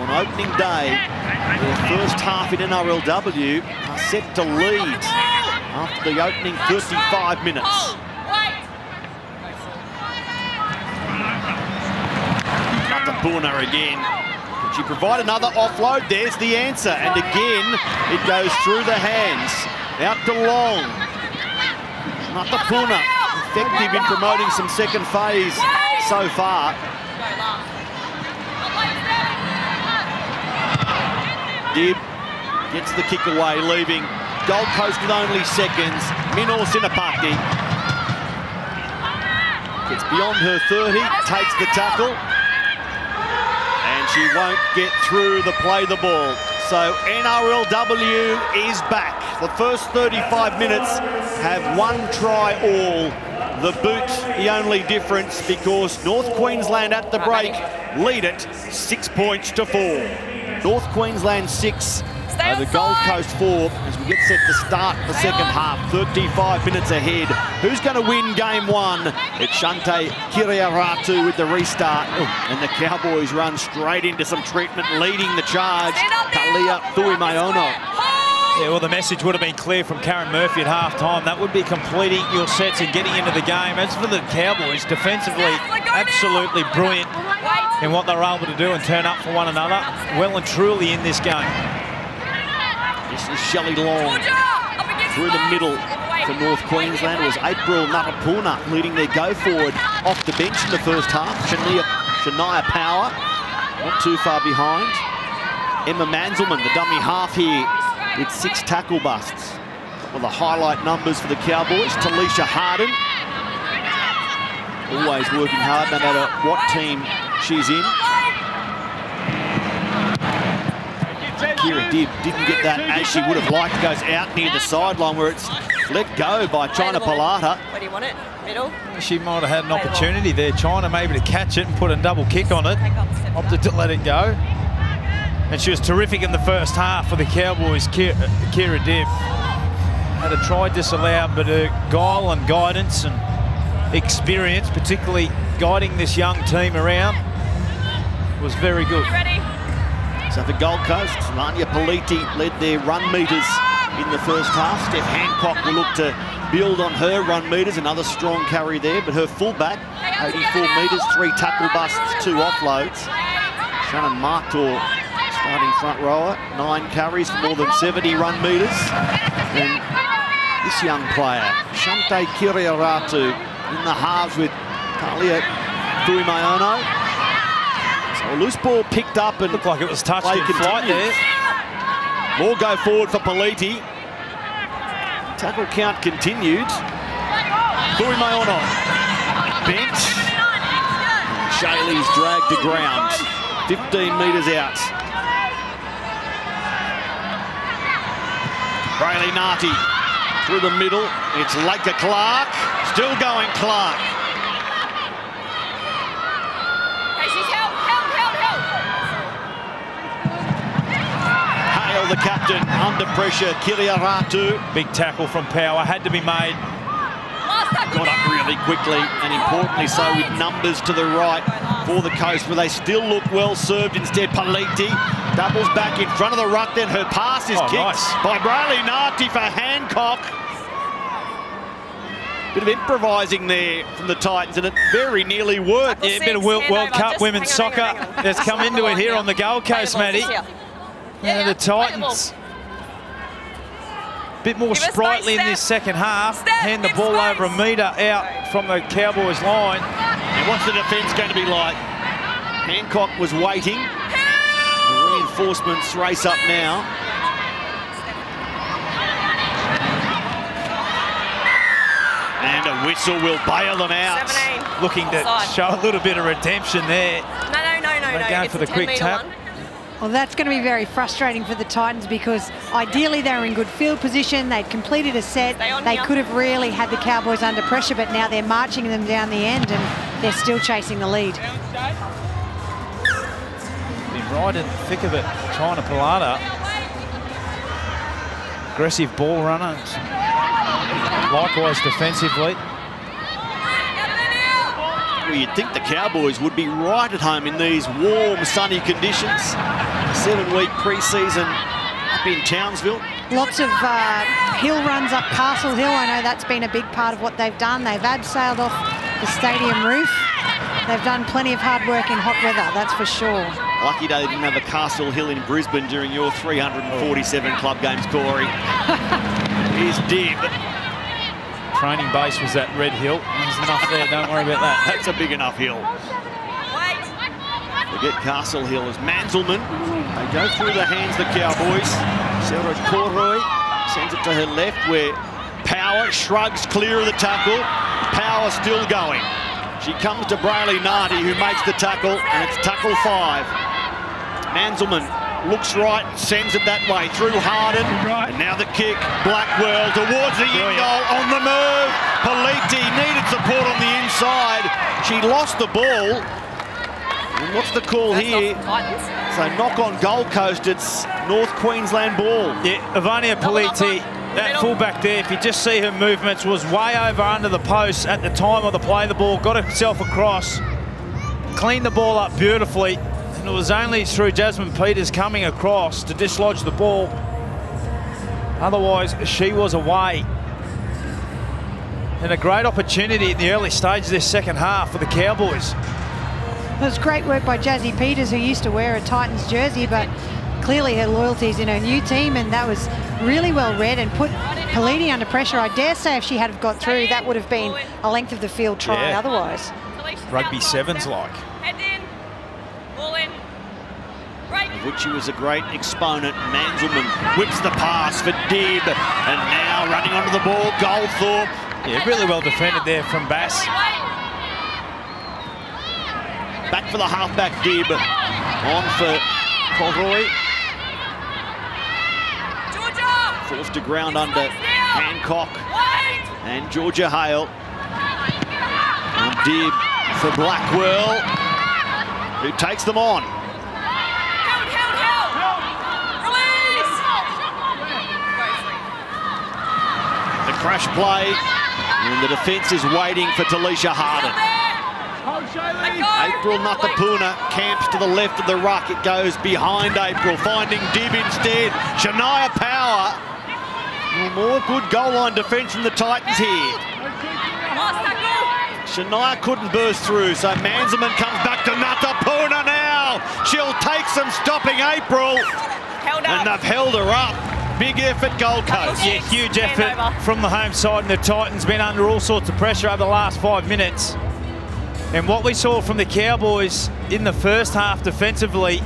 on opening day, their first half in NRLW are set to lead after the opening 35 minutes. Wait. Again, She provide another offload. There's the answer. And again, it goes through the hands. Out to Long. Ngatupuna, effective in promoting some second phase so far. Dibb gets the kick away, leaving Gold Coast with only seconds. Mino Sinapati gets beyond her 30, takes the tackle, she won't get through the play the ball. So NRLW is back. The first 35 minutes have one try all. The boot, the only difference because North Queensland at the break lead it six points to four. North Queensland six Stay over uh, Gold. Coast four as we get set to start the Stay second on. half. 35 minutes ahead. Who's going to win game one? It's Shante Kiriaratu with the restart. Oh, and the Cowboys run straight into some treatment, leading the charge. Stand up now. Talia Fuimaono. Yeah, well, the message would have been clear from Karen Murphy at half-time. That would be completing your sets and getting into the game. As for the Cowboys, defensively, absolutely brilliant in what they were able to do and turn up for one another. Well and truly in this game. This is Shelley Long. Georgia, up against Through the middle for North Queensland was April Ngatupuna leading their go forward off the bench in the first half. Shania, Shania Power not too far behind. Emma Manzelmann, the dummy half here with six tackle busts. Well, the highlight numbers for the Cowboys. Talisha Harden, always working hard no matter what team she's in. Kirra Dibb didn't get that as she would have liked. Goes out near the sideline where it's let go by China Polata. Where do you want it? Middle? She might have had an opportunity there, China maybe to catch it and put a double kick on it. Take up, step back. Opted to let it go. And she was terrific in the first half for the Cowboys, Kirra, uh, Kirra Dibb. Had a try disallowed, but her guile and guidance and experience, particularly guiding this young team around, was very good. So for Gold Coast, Evania Pelite led their run meters in the first half. Steph Hancock will look to build on her run meters. Another strong carry there, but her fullback, 84 metres, three tackle busts, two offloads. Shannon Mato, starting front rower, nine carries for more than 70 run meters. And this young player, Shante Kiria Ratu, in the halves with Talia Fuimaono. A loose ball picked up and Looked like it was touched in flight there. more go forward for Pelite. Tackle count continued. Fuimaono. Bench. Shaylee's dragged to ground. 15 metres out. Breayley Nardi through the middle. It's Laikha Clarke. Still going Clark. Hey, she's help, help, help, help. Hale, the captain, under pressure. Kiria Ratu Big tackle from Power had to be made. Got up really quickly and importantly so with numbers to the right for the coast where they still look well served instead Pelite doubles back in front of the ruck then her pass is Oh, kicked nice. by Breayley Nardi for Hancock bit of improvising there from the Titans and it very nearly worked Yeah, a bit of World, World. Cup women's soccer hang on, that's come into it here on the Gold Coast, the ball, Maddie. Just here. Yeah, Yeah, the Titans. A Bit more Give sprightly in this second half. Steph, Hand the give ball space. over a metre out from the Cowboys line. and what's the defence going to be like Hancock was waiting the reinforcements race up now and a whistle will bail them out 17. Looking to Offside. show a little bit of redemption there. No, no, no, no, They're no. going It's for the quick tap. one. Well, that's going to be very frustrating for the Titans because ideally they were in good field position. They'd completed a set. They here. could have really had the Cowboys under pressure, but now they're marching them down the end and they're still chasing the lead. Been right in the thick of it. China Polata. Aggressive ball runner. Likewise defensively. Well, you'd think the Cowboys would be right at home in these warm, sunny conditions. Seven-week pre-season up in Townsville. Lots of uh, hill runs up Castle Hill. I know that's been a big part of what they've done. They've abseiled off the stadium roof. They've done plenty of hard work in hot weather, that's for sure. Lucky day they didn't have a Castle Hill in Brisbane during your 347 club games, Corey. Here's Dibb. Training base was that Red Hill. There's enough there, don't worry about that. That's a big enough hill. Forget Castle Hill as Manzelmann. They go through the hands, of the Cowboys. Sarah Corroy sends it to her left where Power shrugs clear of the tackle. Power still going. She comes to Breayley Nardi who makes the tackle and it's tackle five. Manzelmann looks right, sends it that way through Harden. And now the kick, Blackwell towards the in goal on the move. Pelite needed support on the inside. She lost the ball. And what's the call That's here? So knock on Gold Coast, it's North Queensland ball. Yeah, Evania Pelite, that fullback there, if you just see her movements, was way over under the post at the time of the play the ball, got herself across, cleaned the ball up beautifully, and it was only through Jasmine Peters coming across to dislodge the ball. Otherwise, she was away. And a great opportunity in the early stages of this second half for the Cowboys. It was great work by Jazzy Peters, who used to wear a Titans jersey, but clearly her loyalty's in her new team, and that was really well read and put Pelite under pressure. I dare say if she had have got through, that would have been a length of the field try Yeah. otherwise. Rugby sevens like. Head in. Ball in. Break. which he was a great exponent. Manzelmann whips the pass for Dibb, and now running onto the ball, Goldthorpe. Yeah, really well defended there from Bass. Back for the halfback Dibb. On for Conroy. Georgia. Forced to ground under Hancock Wait. and Georgia Hale. And Dibb for Blackwell, who takes them on. Held, held, held. Release. The crash play, and the defence is waiting for Talisha Harden. Let go. April Ngatupuna camps to the left of the ruck. It goes behind April, finding Dibb instead. Shania Power. More good goal line defence from the Titans here. Last. Shania couldn't burst through, so Manzelmann comes back to Ngatupuna now. She'll take some stopping April, Held up. and they've held her up. Big effort, Gold Coast. Yeah, huge effort from the home side, and the Titans been under all sorts of pressure over the last five minutes. And what we saw from the Cowboys in the first half defensively,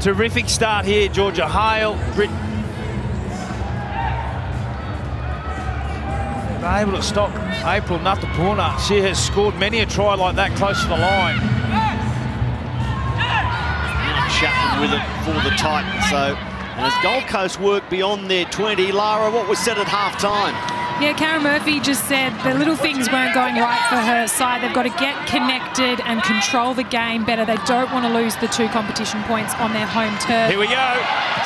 terrific start here. Georgia Hale. Able to stop April Ngatupuna. She has scored many a try like that close to the line. Chapman with it for the Titans. So, and as Gold Coast work beyond their 20, Lara, what was said at half time? Yeah, Karen Murphy just said the little things weren't going right for her side. They've got to get connected and control the game better. They don't want to lose the two competition points on their home turf. Here we go.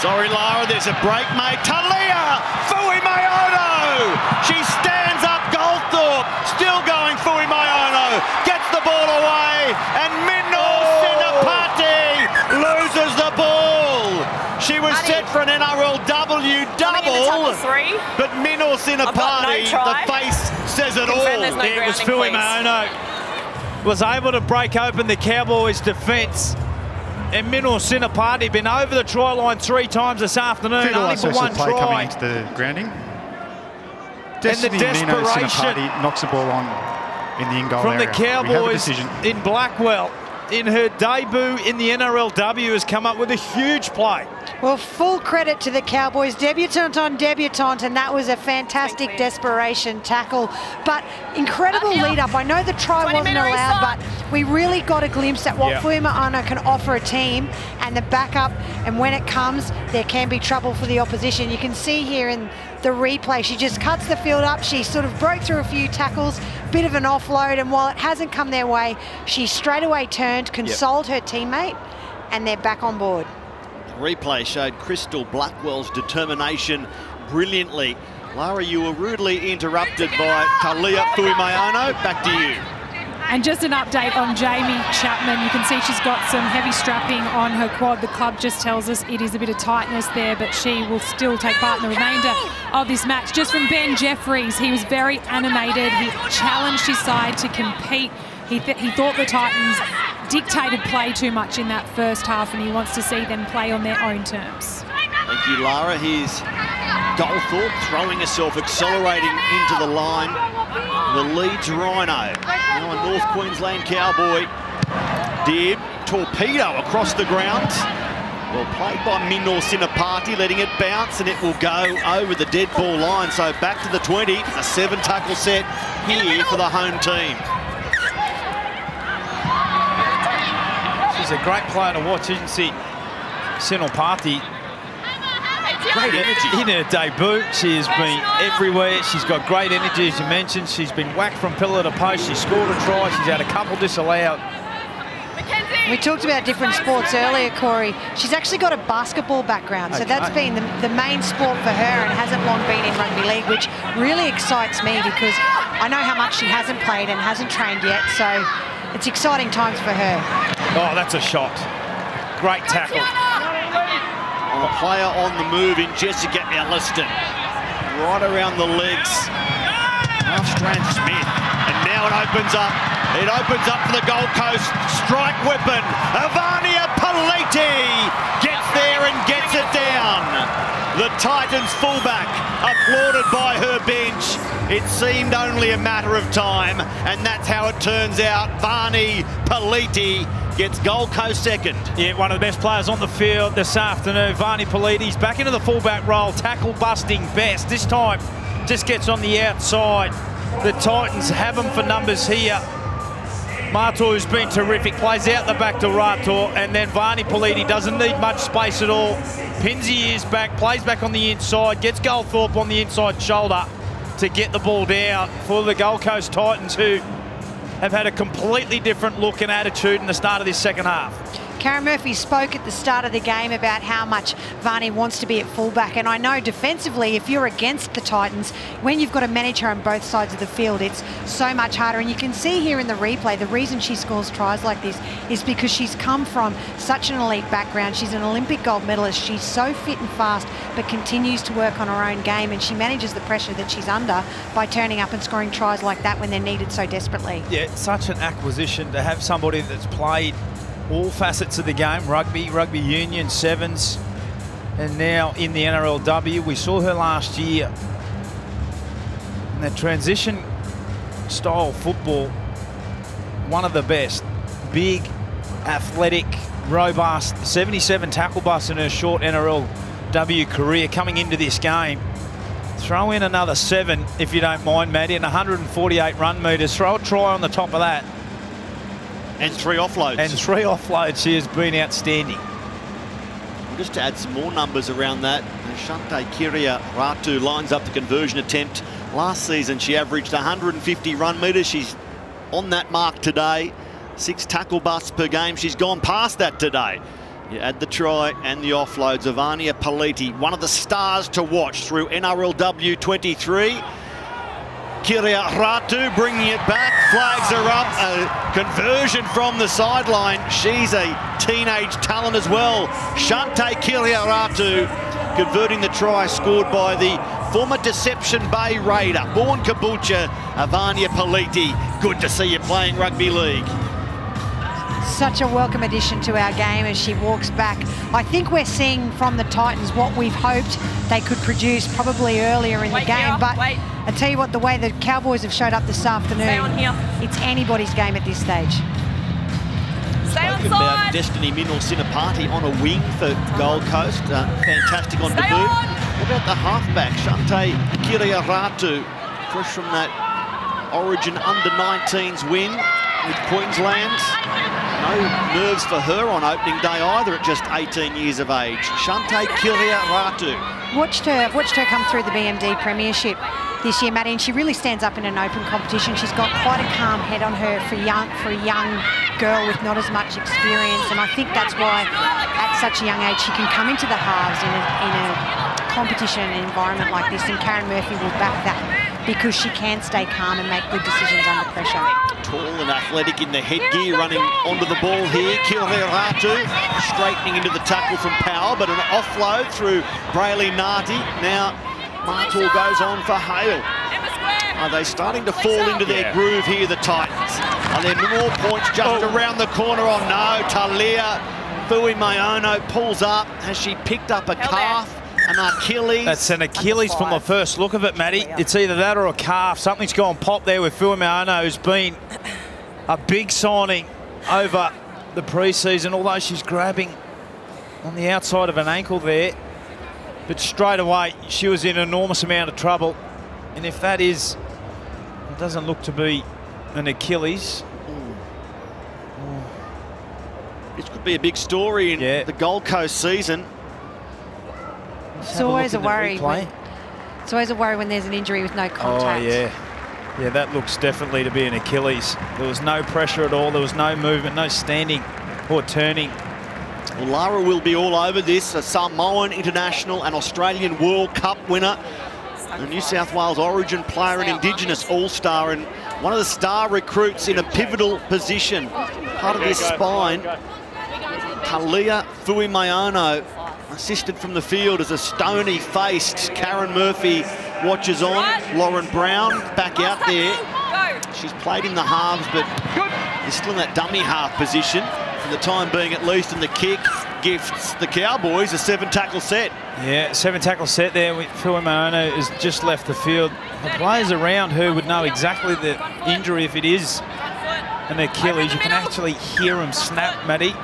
Sorry, Lara, there's a break made. Talia Fuimaono. She stands up Goldthorpe. Still going Fuimaono. Gets the ball away. And Mino oh! Sinapati loses the ball. She was set for an NRLW Coming in the tackle double. three. But Mino got no Sinapati, the face says it all. Confirm there's no It was grounding, Philly. Maono. Was able to break open the Cowboys' defence. And Mino Sinapati been over the try line three times this afternoon, Fiddle only for one play coming try. into the grounding. the Destiny Nino desperation- Sinapati knocks the ball on in the in goal From the area. We Cowboys in Blackwell, in her debut in the NRLW, has come up with a huge play. Well, full credit to the Cowboys. Debutante on debutante, and that was a fantastic desperation tackle. But incredible lead up. I know the try wasn't allowed, but we really got a glimpse at what Yeah. Fuma Ana can offer a team and the backup. And when it comes, there can be trouble for the opposition. You can see here in the replay, she just cuts the field up. She sort of broke through a few tackles, bit of an offload, and while it hasn't come their way, she straight away turned, consoled her teammate, and they're back on board. Replay showed Crystal Blackwell's determination brilliantly. Lara, you were rudely interrupted by Talia Fuimaono. Back to you. And just an update on Jaime Chapman. You can see she's got some heavy strapping on her quad. The club just tells us it is a bit of tightness there, but she will still take part in the remainder of this match. Just from Ben Jeffries, he was very animated. He challenged his side to compete. He, th- he thought the Titans dictated play too much in that first half and he wants to see them play on their own terms. Thank you, Lara. Here's Goldthorpe throwing herself, accelerating into the line. The Leeds Rhino. Now a North Queensland Cowboy. Dibb, torpedo across the ground. Well played by Mino Sinapati, letting it bounce, and it will go over the dead ball line. So back to the 20, a seven tackle set here for the home team. She's a great player to watch, isn't she? Sinapati great energy. In her debut, she has been everywhere. She's got great energy, as you mentioned. She's been whacked from pillar to post. She scored a try. She's had a couple disallowed. We talked about different sports earlier, Corey. She's actually got a basketball background, so okay. that's been the, the main sport for her and hasn't long been in rugby league, which really excites me because I know how much she hasn't played and hasn't trained yet, so it's exciting times for her. Oh, that's a shot. Great tackle. A player on the move in Jessika Elliston. Right around the legs. Strand Smith. And now it opens up. It opens up for the Gold Coast strike weapon. Evania Pelite gets there and gets it down. The Titans fullback applauded by her bench. It seemed only a matter of time, and that's how it turns out. Vani Pelite gets Gold Coast second. Yeah, one of the best players on the field this afternoon. Vani Pelite's back into the fullback role, tackle busting best. This time just gets on the outside. The Titans have them for numbers here. Mato, who's been terrific, plays out the back to Ratu, and then Vani Pelite doesn't need much space at all. Pins his ears back, plays back on the inside, gets Goldthorpe on the inside shoulder to get the ball down for the Gold Coast Titans, who have had a completely different look and attitude in the start of this second half. Karen Murphy spoke at the start of the game about how much Vani wants to be at fullback. And I know defensively, if you're against the Titans, when you've got to manage her on both sides of the field, it's so much harder. And you can see here in the replay, the reason she scores tries like this is because she's come from such an elite background. She's an Olympic gold medalist. She's so fit and fast, but continues to work on her own game. And she manages the pressure that she's under by turning up and scoring tries like that when they're needed so desperately. Yeah, such an acquisition to have somebody that's played all facets of the game, rugby, rugby union, sevens, and now in the NRLW. We saw her last year. And the transition style football, one of the best. Big, athletic, robust, 77 tackle busts in her short NRLW career coming into this game. Throw in another seven, if you don't mind, Maddie, and 148 run metres. Throw a try on the top of that. And three offloads. And three offloads. She has been outstanding. Just to add some more numbers around that, Shante Kiria Ratu lines up the conversion attempt. Last season, she averaged 150 run metres. She's on that mark today. Six tackle busts per game. She's gone past that today. You add the try and the offloads. Evania Pelite, one of the stars to watch through NRLW 23. Kiria Ratu bringing it back, flags her up, a conversion from the sideline. She's a teenage talent as well. Shante Kiria Ratu converting the try scored by the former Deception Bay Raider, born Caboolture, Evania Pelite. Good to see you playing rugby league such a welcome addition to our game as she walks back. I think we're seeing from the Titans what we've hoped they could produce probably earlier in Wait the game. Here. but Wait. I tell you what, the way the Cowboys have showed up this afternoon, it's anybody's game at this stage. Stay Spoken about Destiny Mino Sinapati on a wing for Gold Coast. Uh, fantastic on Stay debut. On. What about the halfback, Shante Kiria Ratu, fresh from that Origin under-19s win with Queensland. No nerves for her on opening day either at just 18 years of age. Shante Kiria Ratu. Watched her, watched her come through the BMD Premiership this year, Maddie, and she really stands up in an open competition. She's got quite a calm head on her for young for a young girl with not as much experience, and I think that's why at such a young age she can come into the halves in a, in a competition environment like this, and Karen Murphy will back that because she can stay calm and make good decisions under pressure. Tall and athletic in the headgear, running onto the ball here. Ratu straightening into the tackle from Power, but an offload through Breayley Nardi. Now Mato goes on for Hale. Are they starting to fall into their groove here, the Titans? Are there more points just Oh. around the corner? Oh no, Talia Fuimaono pulls up. Has she picked up a Held calf? An Achilles? That's an Achilles from the first look of it, Matty. It's either that or a calf. Something's gone pop there with Fuimaono, who's been a big signing over the pre-season, although she's grabbing on the outside of an ankle there. But straight away, she was in an enormous amount of trouble. And if that is, it doesn't look to be an Achilles. This could be a big story in Yeah. the Gold Coast season. Let's It's always a in the worry when- It's always a worry when there's an injury with no oh, contact. Oh, yeah. Yeah, that looks definitely to be an Achilles. There was no pressure at all. There was no movement, no standing or turning. Well, Lara will be all over this. A Samoan international and Australian World Cup winner. A New South Wales Origin player and Indigenous All-Star and one of the star recruits in a pivotal position. Part of this spine. Talia Fuimaono, assisted from the field as a stony-faced Karen Murphy watches on. Lauren Brown back out there. She's played in the halves, but is still in that dummy half position for the time being at least. And the kick gifts the Cowboys a seven-tackle set. Yeah, seven tackle set there. with Fuimaono has just left the field. The players around her would know exactly the injury if it is an Achilles. You can actually hear them snap, Matty.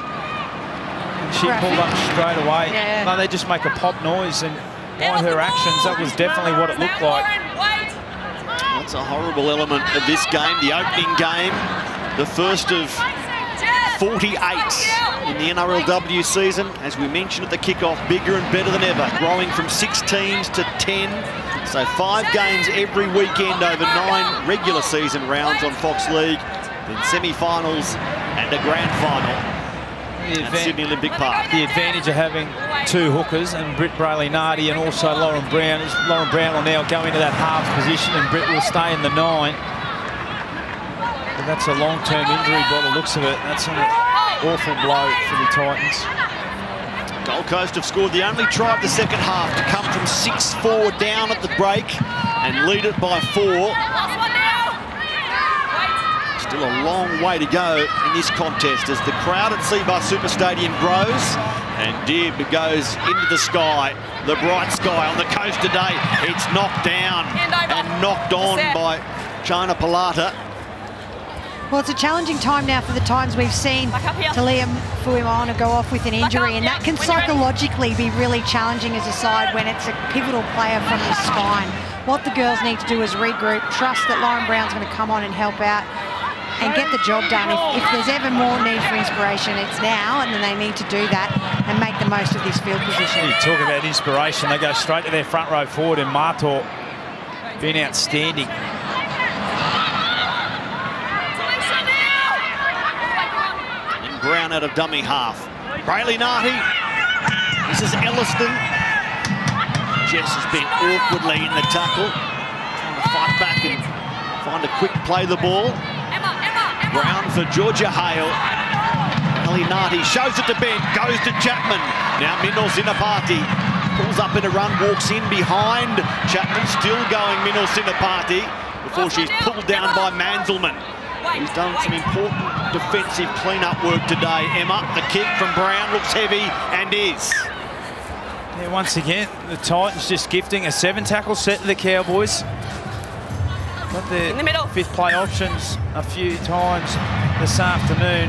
And she pulled up straight away. Yeah. No, they just make a pop noise, and by her actions, that was definitely what it looked like. That's a horrible element of this game, the opening game, the first of 48 in the NRLW season. As we mentioned at the kickoff, bigger and better than ever, growing from six teams to 10. So five games every weekend over nine regular season rounds on Fox League, then semi-finals and a grand final The at Sydney Olympic Park. the advantage of having two hookers and Britt Breayley Nardi and also Lauren Brown is Lauren Brown will now go into that half position and Britt will stay in the nine. But that's a long-term injury by the looks of it. That's an awful blow for the Titans. Gold Coast have scored the only try of the second half to come from 6-4 down at the break and lead it by four. Last one now. Wait. Still a long way to go in this contest as the crowd at Cbus Super Stadium grows and Dibb goes into the sky, the bright sky on the coast today. It's knocked down Hand and knocked on by China Polata. Well, it's a challenging time now for the times We've seen Back up here. Talia Fuimaono go off with an injury, up, and yeah, that can when you're ready. psychologically be really challenging as a side when it's a pivotal player from the spine. What the girls need to do is regroup, trust that Lauren Brown's going to come on and help out and get the job done. If, if there's ever more need for inspiration, it's now, and then they need to do that and make the most of this field position. You talk about inspiration. They go straight to their front row forward and Mato being outstanding. Solution now. And Brown out of dummy half. Breayley Nardi. This is Elliston. Jess has been awkwardly in the tackle. Trying to fight back and find a quick play the ball. Brown for Georgia Hale. Ali shows it to Ben, goes to Chapman. Now Mino Sinapati pulls up in a run, walks in behind. Chapman still going, Mino Sinapati, before she's pulled down by Manzelmann. He's done some important defensive clean-up work today. Emma, the kick from Brown looks heavy and is. Yeah, once again, the Titans just gifting a seven tackle set to the Cowboys. Got their In the middle. fifth play options a few times this afternoon.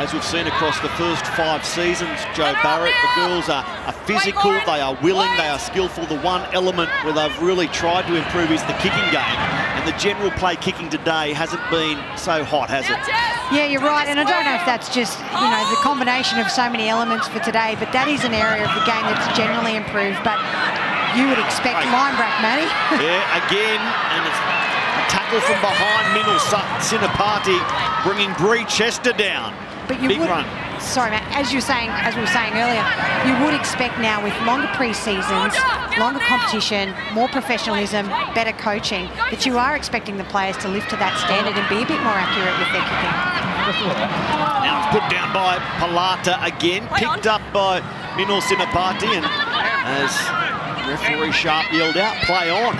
As we've seen across the first five seasons, Joe Barrett, the girls are, are physical, they are willing, they are skillful. The one element where they've really tried to improve is the kicking game. And the general play kicking today hasn't been so hot, has it? Yeah, you're right, and I don't know if that's just you know the combination of so many elements for today, but that is an area of the game that's generally improved. But you would expect Right. line break, Matty. Yeah, again, and it's a tackle from behind Mino Sinapati, bringing Bree Chester down. But you Big would, run. Sorry, Matt. As you were saying, as we were saying earlier, you would expect now with longer pre-seasons, longer competition, more professionalism, better coaching, that you are expecting the players to lift to that standard and be a bit more accurate with their kicking. Now it's put down by Polata again, picked up by Mino Sinapati, and as Referee Sharpe yelled out, play on.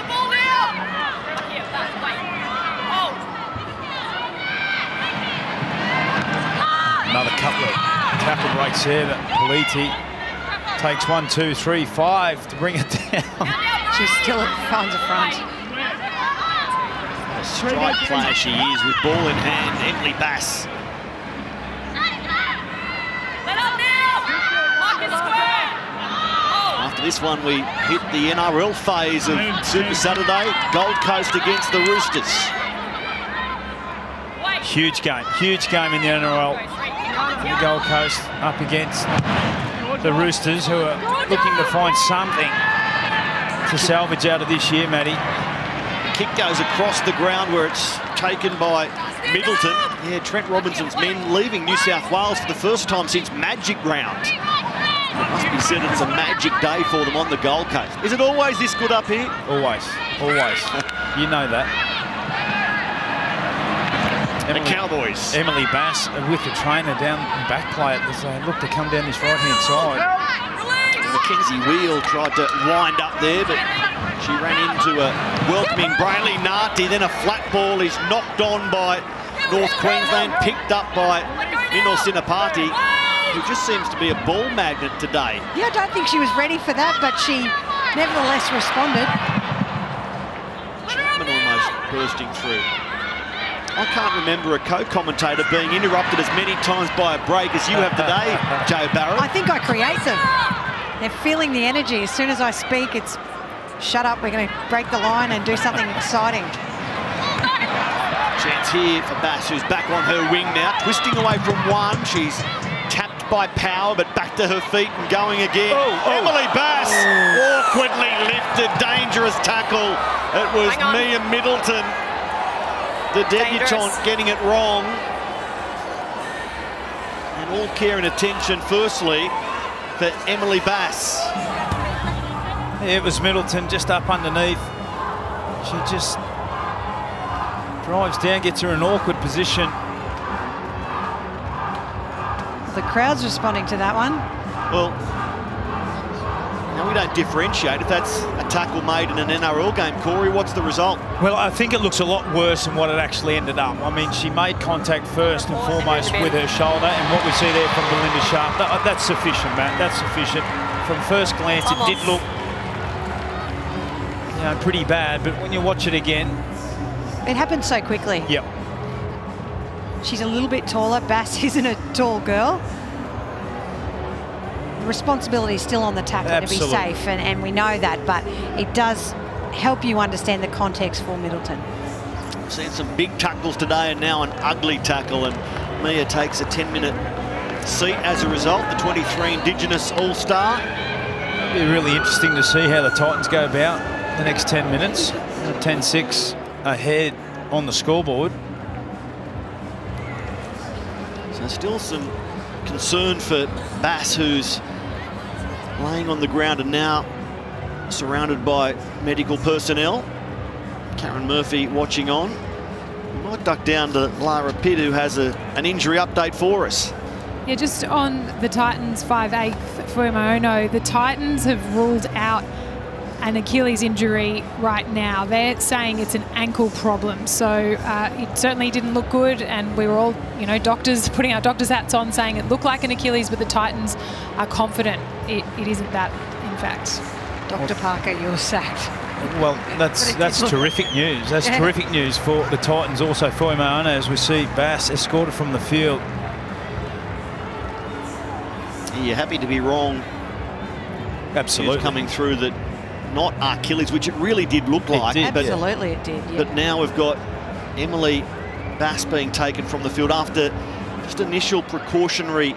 Another couple of tackle breaks here that Pelite takes one, two, three, five to bring it down. She's still at front of front. What a stride player she is with ball in hand, Emily Bass. After this one, we hit the NRL phase of Super Saturday. Gold Coast against the Roosters. Huge game, huge game in the NRL. The Gold Coast up against the Roosters, who are looking to find something to salvage out of this year, Matty. Kick goes across the ground where it's taken by Middleton. Yeah, Trent Robinson's men leaving New South Wales for the first time since Magic Round. It must be said it's a magic day for them on the Gold Coast. Is it always this good up here? Always, always. you know that. And the Cowboys. Emily Bass uh, with the trainer down back play it. As they look to come down this right-hand side. Mackenzie Wheel tried to wind up there, but she ran into a welcoming Breayley Nardi. Then a flat ball is knocked on by North Queensland, picked up by Mino Sinapati, who just seems to be a ball magnet today. Yeah, I don't think she was ready for that, but she nevertheless responded. Chapman almost bursting through. I can't remember a co-commentator being interrupted as many times by a break as you have today, Joe Barrett. I think I create them. They're feeling the energy. As soon as I speak, it's shut up, we're going to break the line and do something exciting. Chance here for Bass, who's back on her wing now, twisting away from one. She's by power, but back to her feet and going again. Oh, oh. Emily Bass, awkwardly lifted, dangerous tackle. It was Hang on. Mia Middleton, the debutante, Dangerous. getting it wrong. And all care and attention, firstly, for Emily Bass. It was Middleton just up underneath. She just drives down, gets her in an awkward position. The crowd's responding to that one. Well, now we don't differentiate if that's a tackle made in an NRL game. Corey, what's the result? Well, I think it looks a lot worse than what it actually ended up. I mean, she made contact first and foremost with her shoulder, and what we see there from Belinda Sharpe, that, that's sufficient, Matt. That's sufficient. From first glance, it did look, you know, pretty bad, but when you watch it again, It happened so quickly. yep, She's a little bit taller. Bass isn't a tall girl. The responsibility is still on the tackler Absolutely. to be safe, and, and we know that, but it does help you understand the context for Middleton. Seen some big tackles today and now an ugly tackle and Mia takes a 10 minute seat as a result, the 23 Indigenous All-Star. it'll be really interesting to see how the Titans go about the next 10 minutes. 10-6 ahead on the scoreboard. So still some concern for Bass who's laying on the ground and now surrounded by medical personnel. Karen Murphy watching on. We might duck down to Lara Pitt who has a, an injury update for us. Yeah, just on the Titans 5'8 Fuimaono, the Titans have ruled out an Achilles injury right now. They're saying it's an ankle problem. So uh, it certainly didn't look good. And we were all, you know, doctors putting our doctors' hats on saying it looked like an Achilles, but the Titans are confident it, it isn't that, in fact. Dr. Parker, you're sacked. Well, that's that's terrific news. That's Yeah. terrific news for the Titans, also for Moana, as we see Bass escorted from the field. You're happy to be wrong? Absolutely. News coming through that not Achilles, which it really did look like. did, but, Absolutely, it did. Yeah. but now we've got Emily Bass being taken from the field after just initial precautionary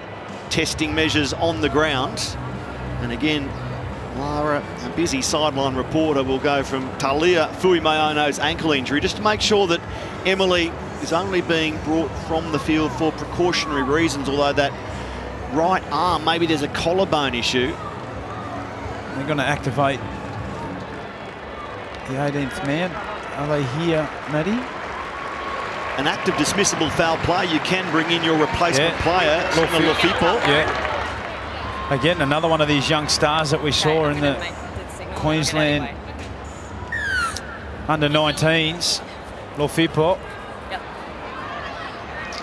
testing measures on the ground. And again, Lara, a busy sideline reporter, will go from Talia Fuimaono's ankle injury just to make sure that Emily is only being brought from the field for precautionary reasons, although that right arm, maybe there's a collarbone issue. They're going to activate the 18th man. Are they here, Matty? An act of dismissible foul play, you can bring in your replacement Yeah. player, Sienna Lofipo. Yeah. Again, another one of these young stars that we saw in the Queensland under 19s. Lofipo.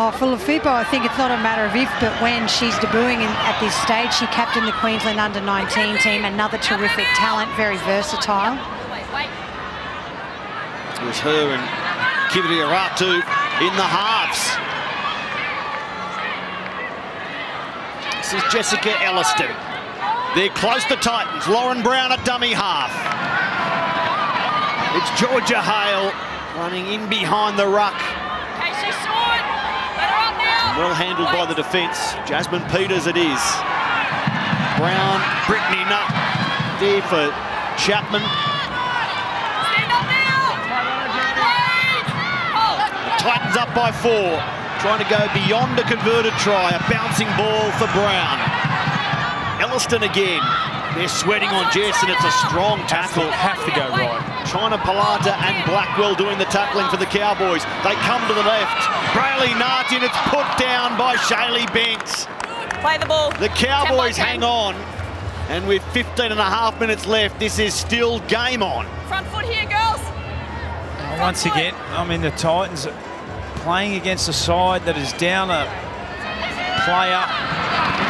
Oh, for Lofipo, I think it's not a matter of if, but when she's debuting in, at this stage. She captained the Queensland under-19 team, another terrific talent, very versatile. It was her and Kiviti Aratu in the halves. This is Jessika Elliston. They're close to Titans. Lauren Brown at dummy half. It's Georgia Hale running in behind the ruck. Okay, she's short. Let her up now. Well handled by the defence. Jasmine Peters it is. Brown, Brittany Nutt there for Chapman. Stand up now. Wait. Oh. Titans up by four. Trying to go beyond a converted try. A bouncing ball for Brown. Elliston again. They're sweating on Jess and it's a strong tackle. Have to go right. China Polata and Blackwell doing the tackling for the Cowboys. They come to the left. Brayley Nartin, it's put down by Shaylee Banks. Play the ball. The Cowboys hang on. And with 15 and a half minutes left, this is still game on. Front foot here, girls. Once again, I mean, the Titans are playing against a side that is down a player.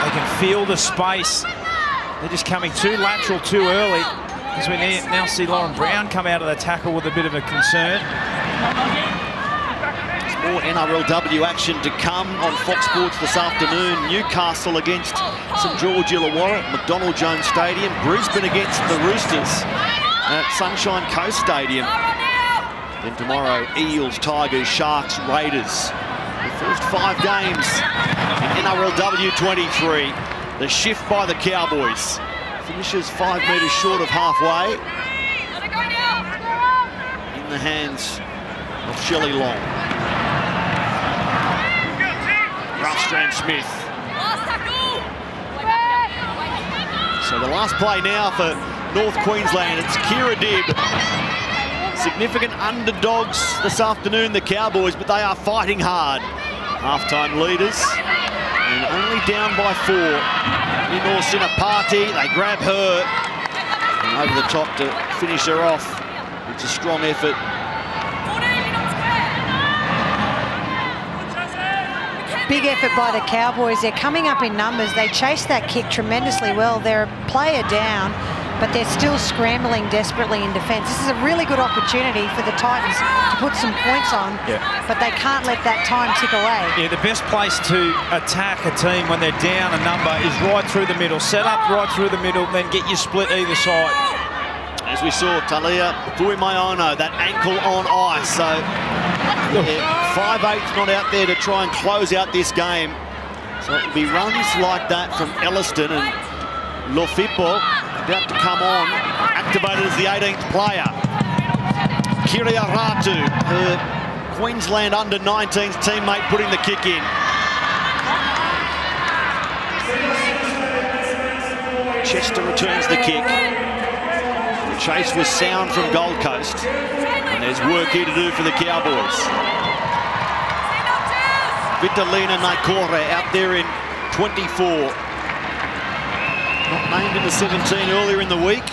They can feel the space. They're just coming too lateral too early. As we now see Lauren Brown come out of the tackle with a bit of a concern. More NRLW action to come on Fox Sports this afternoon. Newcastle against St George Illawarra at McDonald Jones Stadium. Brisbane against the Roosters at Sunshine Coast Stadium. Then tomorrow, Eels, Tigers, Sharks, Raiders. The first five games in NRLW 23. The shift by the Cowboys. Finishes five metres short of halfway Let her go now. in the hands of Shelley Long. Raftstrand Smith. So the last play now for North Queensland, it's Kirra Dibb. Significant underdogs this afternoon, the Cowboys, but they are fighting hard. Halftime leaders, and only down by four. In Orsina Party, they grab her and over the top to finish her off. It's a strong effort. 14, you're not square. Big effort by the Cowboys. They're coming up in numbers. They chase that kick tremendously well. They're a player down, but they're still scrambling desperately in defence. This is a really good opportunity for the Titans to put some points on, Yeah. but they can't let that time tick away. Yeah, the best place to attack a team when they're down a number is right through the middle. Set up right through the middle, then get your split either side. As we saw, Talia Fuimaono, that ankle on ice. So, yeah, 5'8's not out there to try and close out this game. So it'll be runs like that from Elliston and Lofipo about to come on, activated as the 18th player. Kiria Ratu, her Queensland under-19s teammate, putting the kick in. Chester returns the kick. The chase was sound from Gold Coast. And there's work here to do for the Cowboys. Vitalina Naikore out there in 24. Not named in the 17 earlier in the week.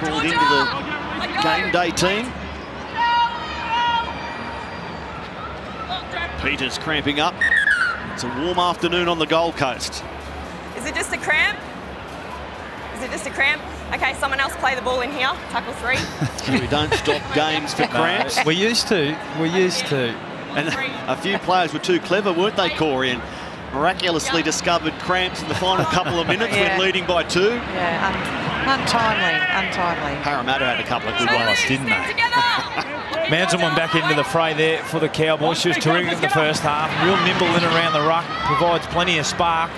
Called into the game day team. Peters cramping up. It's a warm afternoon on the Gold Coast. Is it just a cramp? Is it just a cramp? Okay, someone else play the ball in here. Tackle three. We don't stop games for cramps. We used to. We used to. And a few players were too clever, weren't they, Corey? And miraculously discovered cramps in the final couple of minutes Yeah. when leading by two. Yeah, un- untimely, untimely. Parramatta had a couple of good ones, didn't they? Together. Manzelmann back into the fray there for the Cowboys. She was terrific in the first half. Real nimble in and around the ruck. Provides plenty of spark.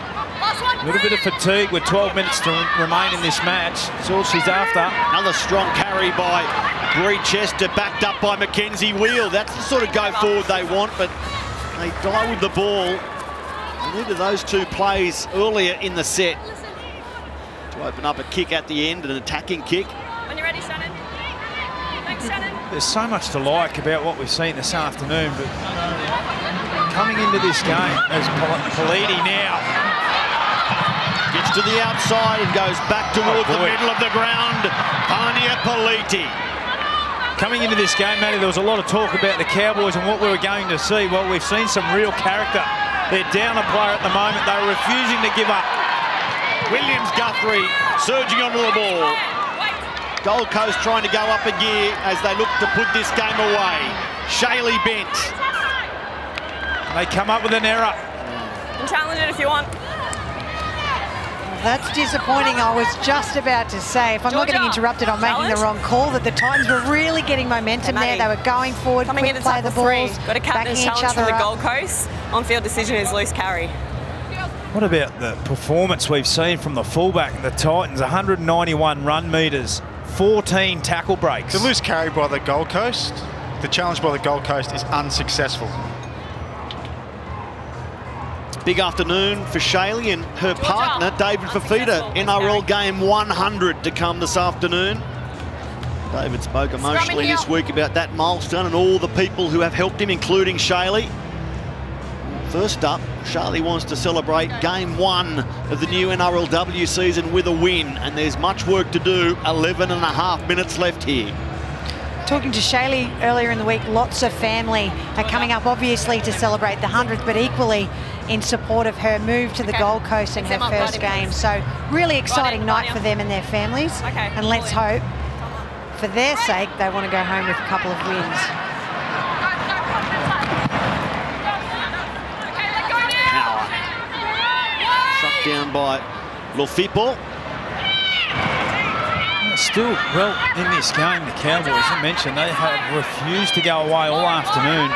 A little bit of fatigue with 12 minutes to remain in this match. That's all she's after. Another strong carry by Bree Chester, backed up by Mackenzie Wheel. That's the sort of go forward they want, but they die with the ball. They needed those two plays earlier in the set to open up a kick at the end, an attacking kick. When you're ready, Shannon. Thanks, Shannon. There's so much to like about what we've seen this afternoon, but coming into this game as Pal- Pelite now. Gets to the outside and goes back oh, towards the middle of the ground. Pania Pelite. Coming into this game, Matty, there was a lot of talk about the Cowboys and what we were going to see. Well, we've seen some real character. They're down a player at the moment. They're refusing to give up. Williams Guthrie surging onto the ball. Gold Coast trying to go up a gear as they look to put this game away. Shaylee Bent. They come up with an error. And challenge it if you want. That's disappointing. I was just about to say, if I'm not getting Georgia, interrupted on making the wrong call, that the Titans were really getting momentum Okay, there. They were going forward, Coming quick into play the tackle three. balls, Got a backing captain's each challenge from the. Gold Coast. On-field decision is loose carry. What about the performance we've seen from the fullback, the Titans? 191 run metres, 14 tackle breaks. The loose carry by the Gold Coast, the challenge by the Gold Coast is unsuccessful. Big afternoon for Shaylee and her Georgia, partner, David Fifita. NRL game 100 to come this afternoon. David spoke emotionally this week about that milestone and all the people who have helped him, including Shaylee. First up, Shaylee wants to celebrate game one of the new NRLW season with a win, and there's much work to do. 11 and a half minutes left here. Talking to Shaylee earlier in the week, lots of family are coming up, obviously, to celebrate the 100th, but equally in support of her move to the Okay. Gold Coast and Mix her first game. So really exciting Roddy, night Roddy. for them and their families. Okay, And let's pull hope, for their sake, they want to go home with a couple of wins. Power. Shut down by Lofipo. Still, well, in this game, the Cowboys, I mentioned, they have refused to go away all afternoon.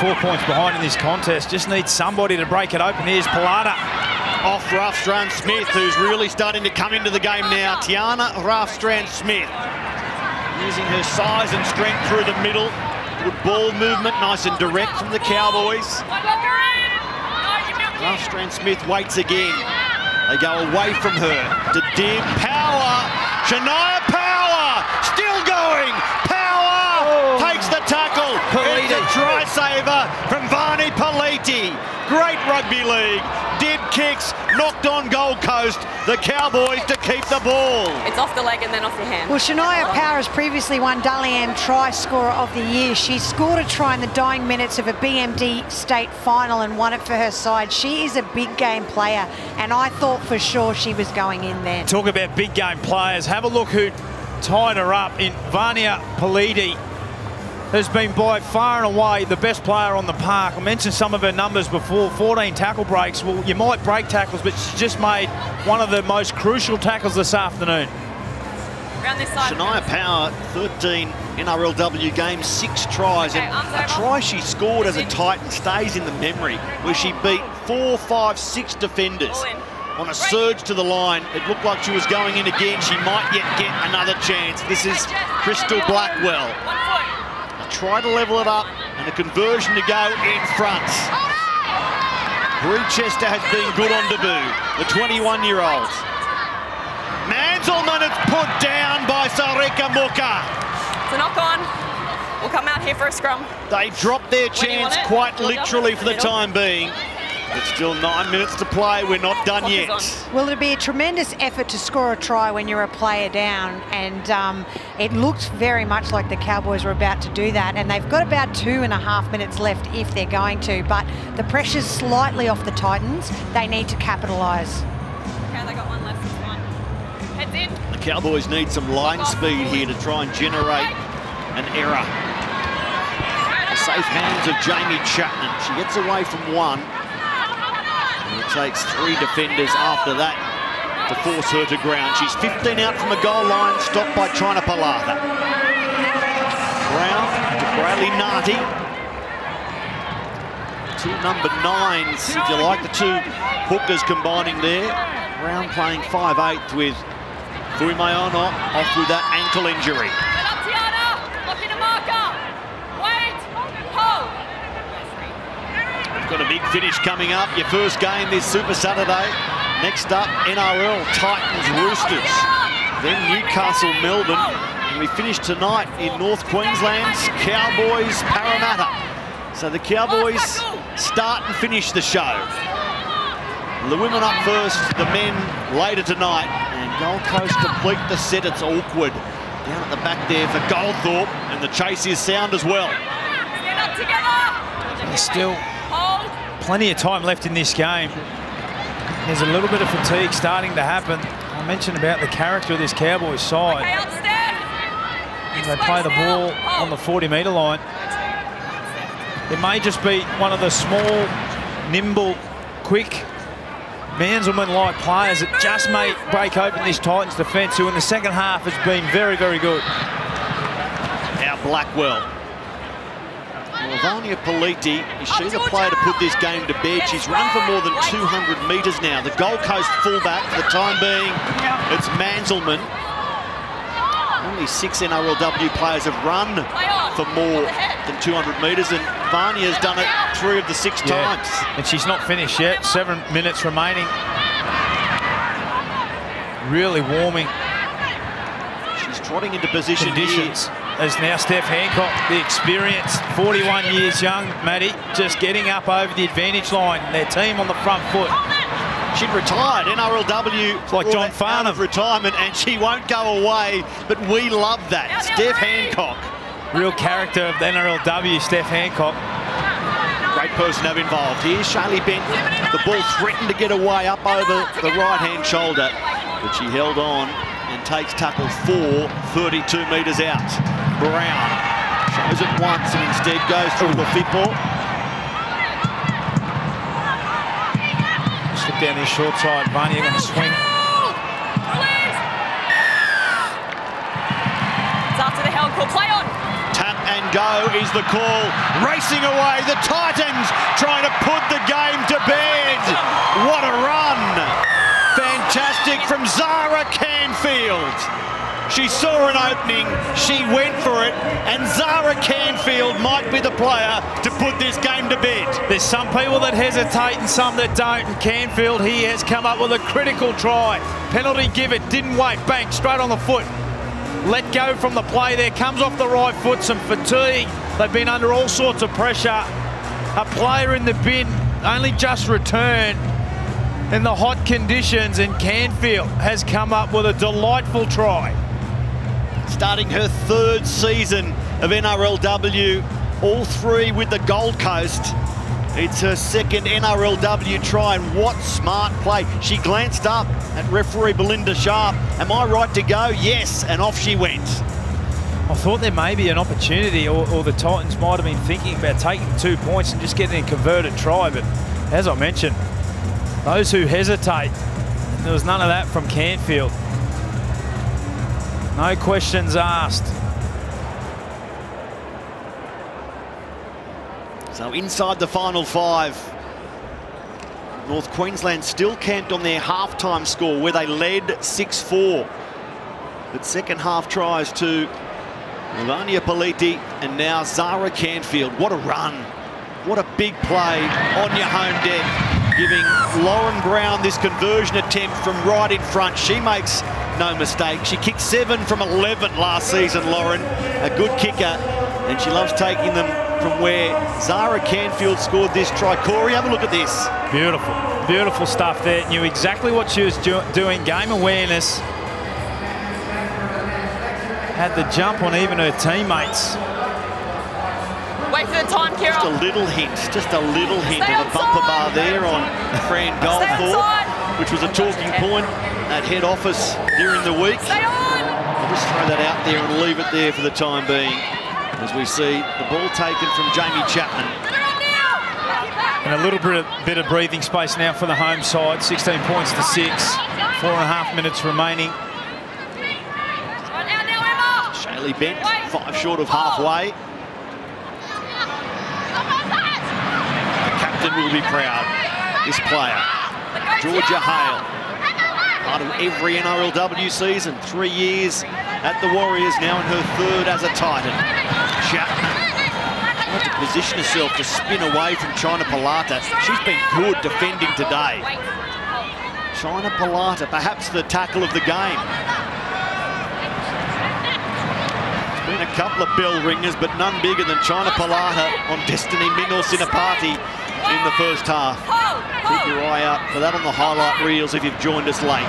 Four points behind in this contest. Just needs somebody to break it open. Here's Polata. off Raftstrand Smith, who's really starting to come into the game now. Tiana Raftstrand Smith, using her size and strength through the middle. Good ball movement, nice and direct from the Cowboys. Raftstrand Smith waits again. They go away from her to Dim. Power! Shania Power! Still going! Power! Takes the tackle. It's a try saver from Vani Pelite. Great rugby league. Dibb kicks, knocked on Gold Coast. The Cowboys to keep the ball. It's off the leg and then off your hand. Well, Shania Power has previously won Dally M Try Scorer of the Year. She scored a try in the dying minutes of a BMD state final and won it for her side. She is a big game player, and I thought for sure she was going in there. Talk about big game players. Have a look who tied her up in Vania Pelite. Has been by far and away the best player on the park. I mentioned some of her numbers before 14 tackle breaks. Well, you might break tackles, but she just made one of the most crucial tackles this afternoon. Around this side. Shania Power, 13 NRLW games, six tries. Okay, and a over. try she scored as a Titan stays in the memory, where she beat four, five, six defenders. On a surge to the line, it looked like she was going in again. She might yet get another chance. This is Crystal Blackwell. One foot. A try to level it up and a conversion to go in front. Bree Chester has been good on debut, the 21-year-old. Manzelmann is put down by Sareka Mooka. It's a knock on. We'll come out here for a scrum. They dropped their When you want chance quite literally for the time being. But still nine minutes to play. We're not done Clock yet. on. Well, it'd be a tremendous effort to score a try when you're a player down, and um, it looked very much like the Cowboys were about to do that. And they've got about two and a half minutes left if they're going to, but the pressure's slightly off the Titans. They need to capitalise. Okay, they got one left. It's. Heads in. The Cowboys need some line speed here to try and generate an error. The safe hands of Jaime Chapman. She gets away from one. Takes three defenders after that to force her to ground. She's 15 out from the goal line, stopped by China Polata. Brown to Breayley Nardi. Two number nines, if you like, the two hookers combining there. Brown playing 5'8 with Fuimaono off with that ankle injury. Get up, Tiana. Lock in a marker. Wait. Hold. We've got a big finish coming up. Your first game this Super Saturday. Next up, NRL Titans Roosters. Then Newcastle Melbourne. And we finish tonight in North Queensland's Cowboys Parramatta. So the Cowboys start and finish the show. The women up first, the men later tonight. And Gold Coast complete the set. It's awkward. Down at the back there for Goldthorpe, and the chase is sound as well. Stand up together. There's still Hold. Plenty of time left in this game. There's a little bit of fatigue starting to happen. I mentioned about the character of this Cowboys side. Okay, up, Steph. Give They play the space now. ball oh. on the 40 metre line. It may just be one of the small, nimble, quick, Manzelmann-like players that just may break open this Titans defence, who in the second half has been very, very good. Now Blackwell. Vania Pelite, is she the player to put this game to bed? She's run for more than 200 metres now. The Gold Coast fullback for the time being, it's Manzelmann. Only six NRLW players have run for more than 200 metres, and Vania's done it three of the six Yeah. times. And she's not finished yet. Seven minutes remaining. Really warming She's trotting into position conditions. here. As now Steph Hancock, the experienced, 41 years young, Matty, just getting up over the advantage line. Their team on the front foot. She'd retired, NRLW. like brought John Farnham. of retirement, and she won't go away, but we love that. Steph Hancock. Real character of the NRLW, Steph Hancock. Great person to have involved. Here's Shaylee Bent. The ball threatened to get away up over the right-hand shoulder, but she held on and takes tackle four, 32 metres out. Brown shows it once and instead goes through the football. Slip down this short side. Vania going to swing. It's after the held call. Play on. Tap and go is the call. Racing away, the Titans trying to put the game to bed. What a run. Fantastic from Zara Canfield. She saw an opening, she went for it, and Zara Canfield might be the player to put this game to bed. There's some people that hesitate and some that don't. And Canfield, he has come up with a critical try. Penalty given, didn't wait, bang, straight on the foot. Let go from the play there, comes off the right foot, some fatigue. They've been under all sorts of pressure. A player in the bin only just returned in the hot conditions, and Canfield has come up with a delightful try. Starting her third season of NRLW, all three with the Gold Coast. It's her second NRLW try, and what smart play. She glanced up at referee Belinda Sharpe. Am I right to go? Yes, and off she went. I thought there may be an opportunity, or, or the Titans might have been thinking about taking two points and just getting a converted try. But as I mentioned, those who hesitate, there was none of that from Canfield. No questions asked. So inside the final five, North Queensland still camped on their halftime score where they led 6-4. But second half tries to Melania Pelite and now Zara Canfield. What a run. What a big play on your home deck. Giving Lauren Brown this conversion attempt from right in front. She makes no mistake. She kicked seven from 11 last season, Lauren. A good kicker. And she loves taking them from where Zara Canfield scored this try. Corey, have a look at this. Beautiful, beautiful stuff there. Knew exactly what she was do doing. Game awareness. Had the jump on even her teammates. Wait for the time, Carol. Just a little hint, just a little hint Stay of a bumper bar there on Fran Goldthorpe, outside. which was a talking point at head office during the week. Stay on. I'll just throw that out there and leave it there for the time being as we see the ball taken from Jaime Chapman. Get her on now. And a little bit of, bit of breathing space now for the home side. 16 points to six. Four and a half minutes remaining. Right now, now, Emma. Shaylee Bent, five short of halfway. Oh. The captain will be proud. This player, Georgia Hale, part of every NRLW season. Three years at the Warriors, now in her third as a Titan. Chapman tried to position herself to spin away from China Polata. She's been good defending today. China Polata, perhaps the tackle of the game. There's been a couple of bell ringers, but none bigger than China Polata on Destiny Mingles Sinapati in the first half. Hold. Keep Hold. your eye out for that on the highlight reels if you've joined us late.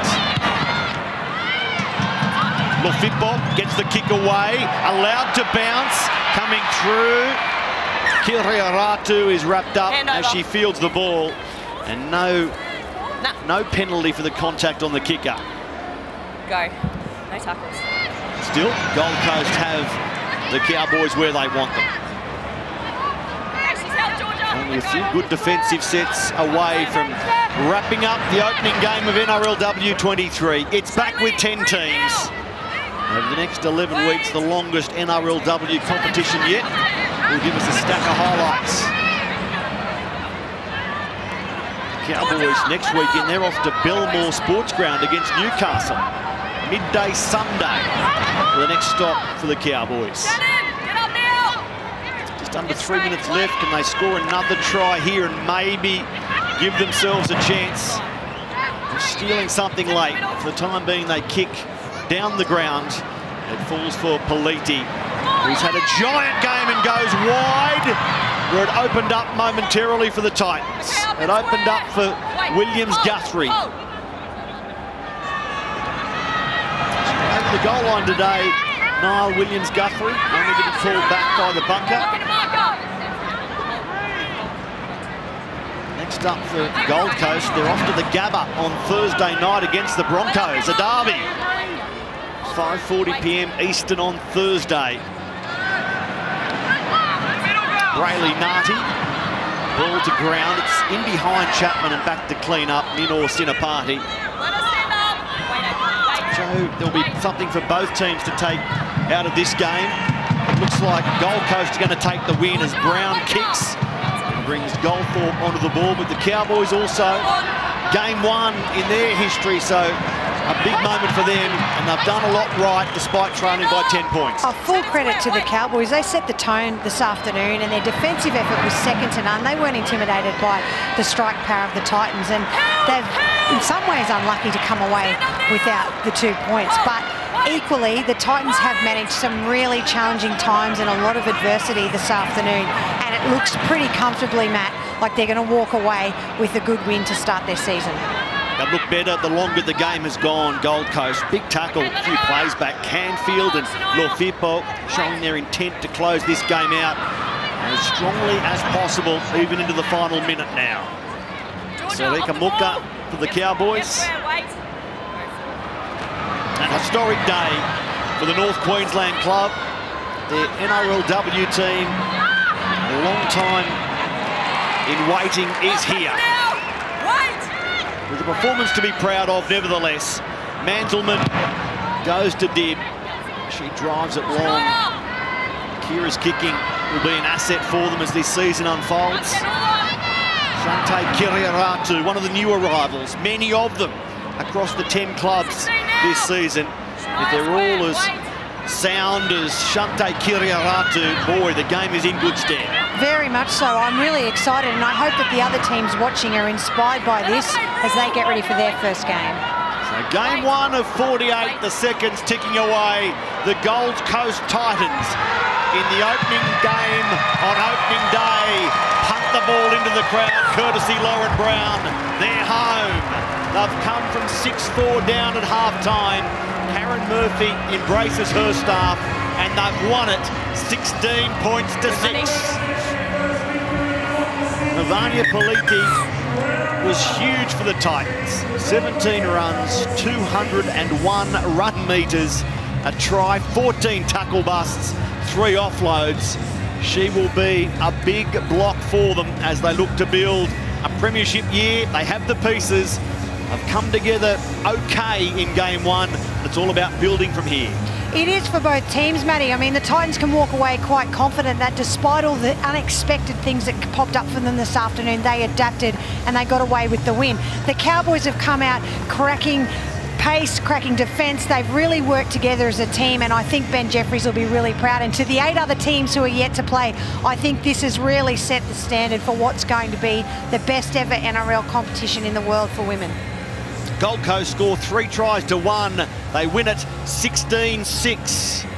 Lofipo gets the kick away, allowed to bounce, coming through. Kiriaratu is wrapped up as she fields the ball. And no, Nah. no penalty for the contact on the kicker. Go. No tackles. Still, Gold Coast have the Cowboys where they want them. Only a few good defensive sets away from wrapping up the opening game of NRLW 23. It's back with 10 teams. Over the next 11 weeks, the longest NRLW competition yet, will give us a stack of highlights. Cowboys next weekend, they're off to Belmore Sports Ground against Newcastle. Midday Sunday the next stop for the Cowboys. Shannon, get up now. Just under three minutes left. Can they score another try here and maybe give themselves a chance of stealing something late? For the time being, they kick down the ground. It falls for Pelite, He's had a giant game and goes wide, where it opened up momentarily for the Titans. It opened up for Williams Guthrie. Over the goal line today, Niall Williams Guthrie, only to be called back by the bunker. Next up for Gold Coast, they're off to the Gabba on Thursday night against the Broncos, a derby. 5.40pm Eastern on Thursday. Breayley Nardi, ball to ground. It's in behind Chapman and back to clean up. Mino Sinapati. So there'll be something for both teams to take out of this game. Looks like Gold Coast are going to take the win as Brown kicks and brings Goldthorpe onto the ball, but the Cowboys also game one in their history, so a big moment for them, and they've done a lot right despite trailing by 10 points. Oh, full credit to the Cowboys. They set the tone this afternoon and their defensive effort was second to none. They weren't intimidated by the strike power of the Titans and they've in some ways unlucky to come away without the two points. But equally, the Titans have managed some really challenging times and a lot of adversity this afternoon. And it looks pretty comfortably, Matt, like they're going to walk away with a good win to start their season. They've looked better the longer the game has gone, Gold Coast. Big tackle, a few plays back. Canfield and Lofipo showing their intent to close this game out as strongly as possible, even into the final minute now. Sareka Mooka for the Cowboys. An historic day for the North Queensland club. Their NRLW team, a long time in waiting, is here. With a performance to be proud of, nevertheless. Manzelmann goes to Dibb. She drives it long. Kirra's kicking will be an asset for them as this season unfolds. Shante Kiriaratu, one of the new arrivals, many of them across the 10 clubs this season. If they're all as sound as Shante Kiriaratu, boy, the game is in good stead. Very much so. I'm really excited and I hope that the other teams watching are inspired by this as they get ready for their first game. So game one of 48, the seconds ticking away. The Gold Coast Titans in the opening game on opening day. Punt the ball into the crowd, courtesy Lauren Brown. They're home. They've come from 6-4 down at halftime. Karen Murphy embraces her staff and they've won it 16 points to 6. Navania Pelite was huge for the Titans. 17 runs, 201 run metres, a try, 14 tackle busts, three offloads. She will be a big block for them as they look to build a premiership year. They have the pieces. Have come together okay in game one. It's all about building from here. It is for both teams, Matty. I mean, the Titans can walk away quite confident that despite all the unexpected things that popped up for them this afternoon, they adapted and they got away with the win. The Cowboys have come out cracking pace, cracking defence. They've really worked together as a team, and I think Ben Jeffries will be really proud. And to the eight other teams who are yet to play, I think this has really set the standard for what's going to be the best ever NRL competition in the world for women. Gold Coast score three tries to one. They win it 16-6.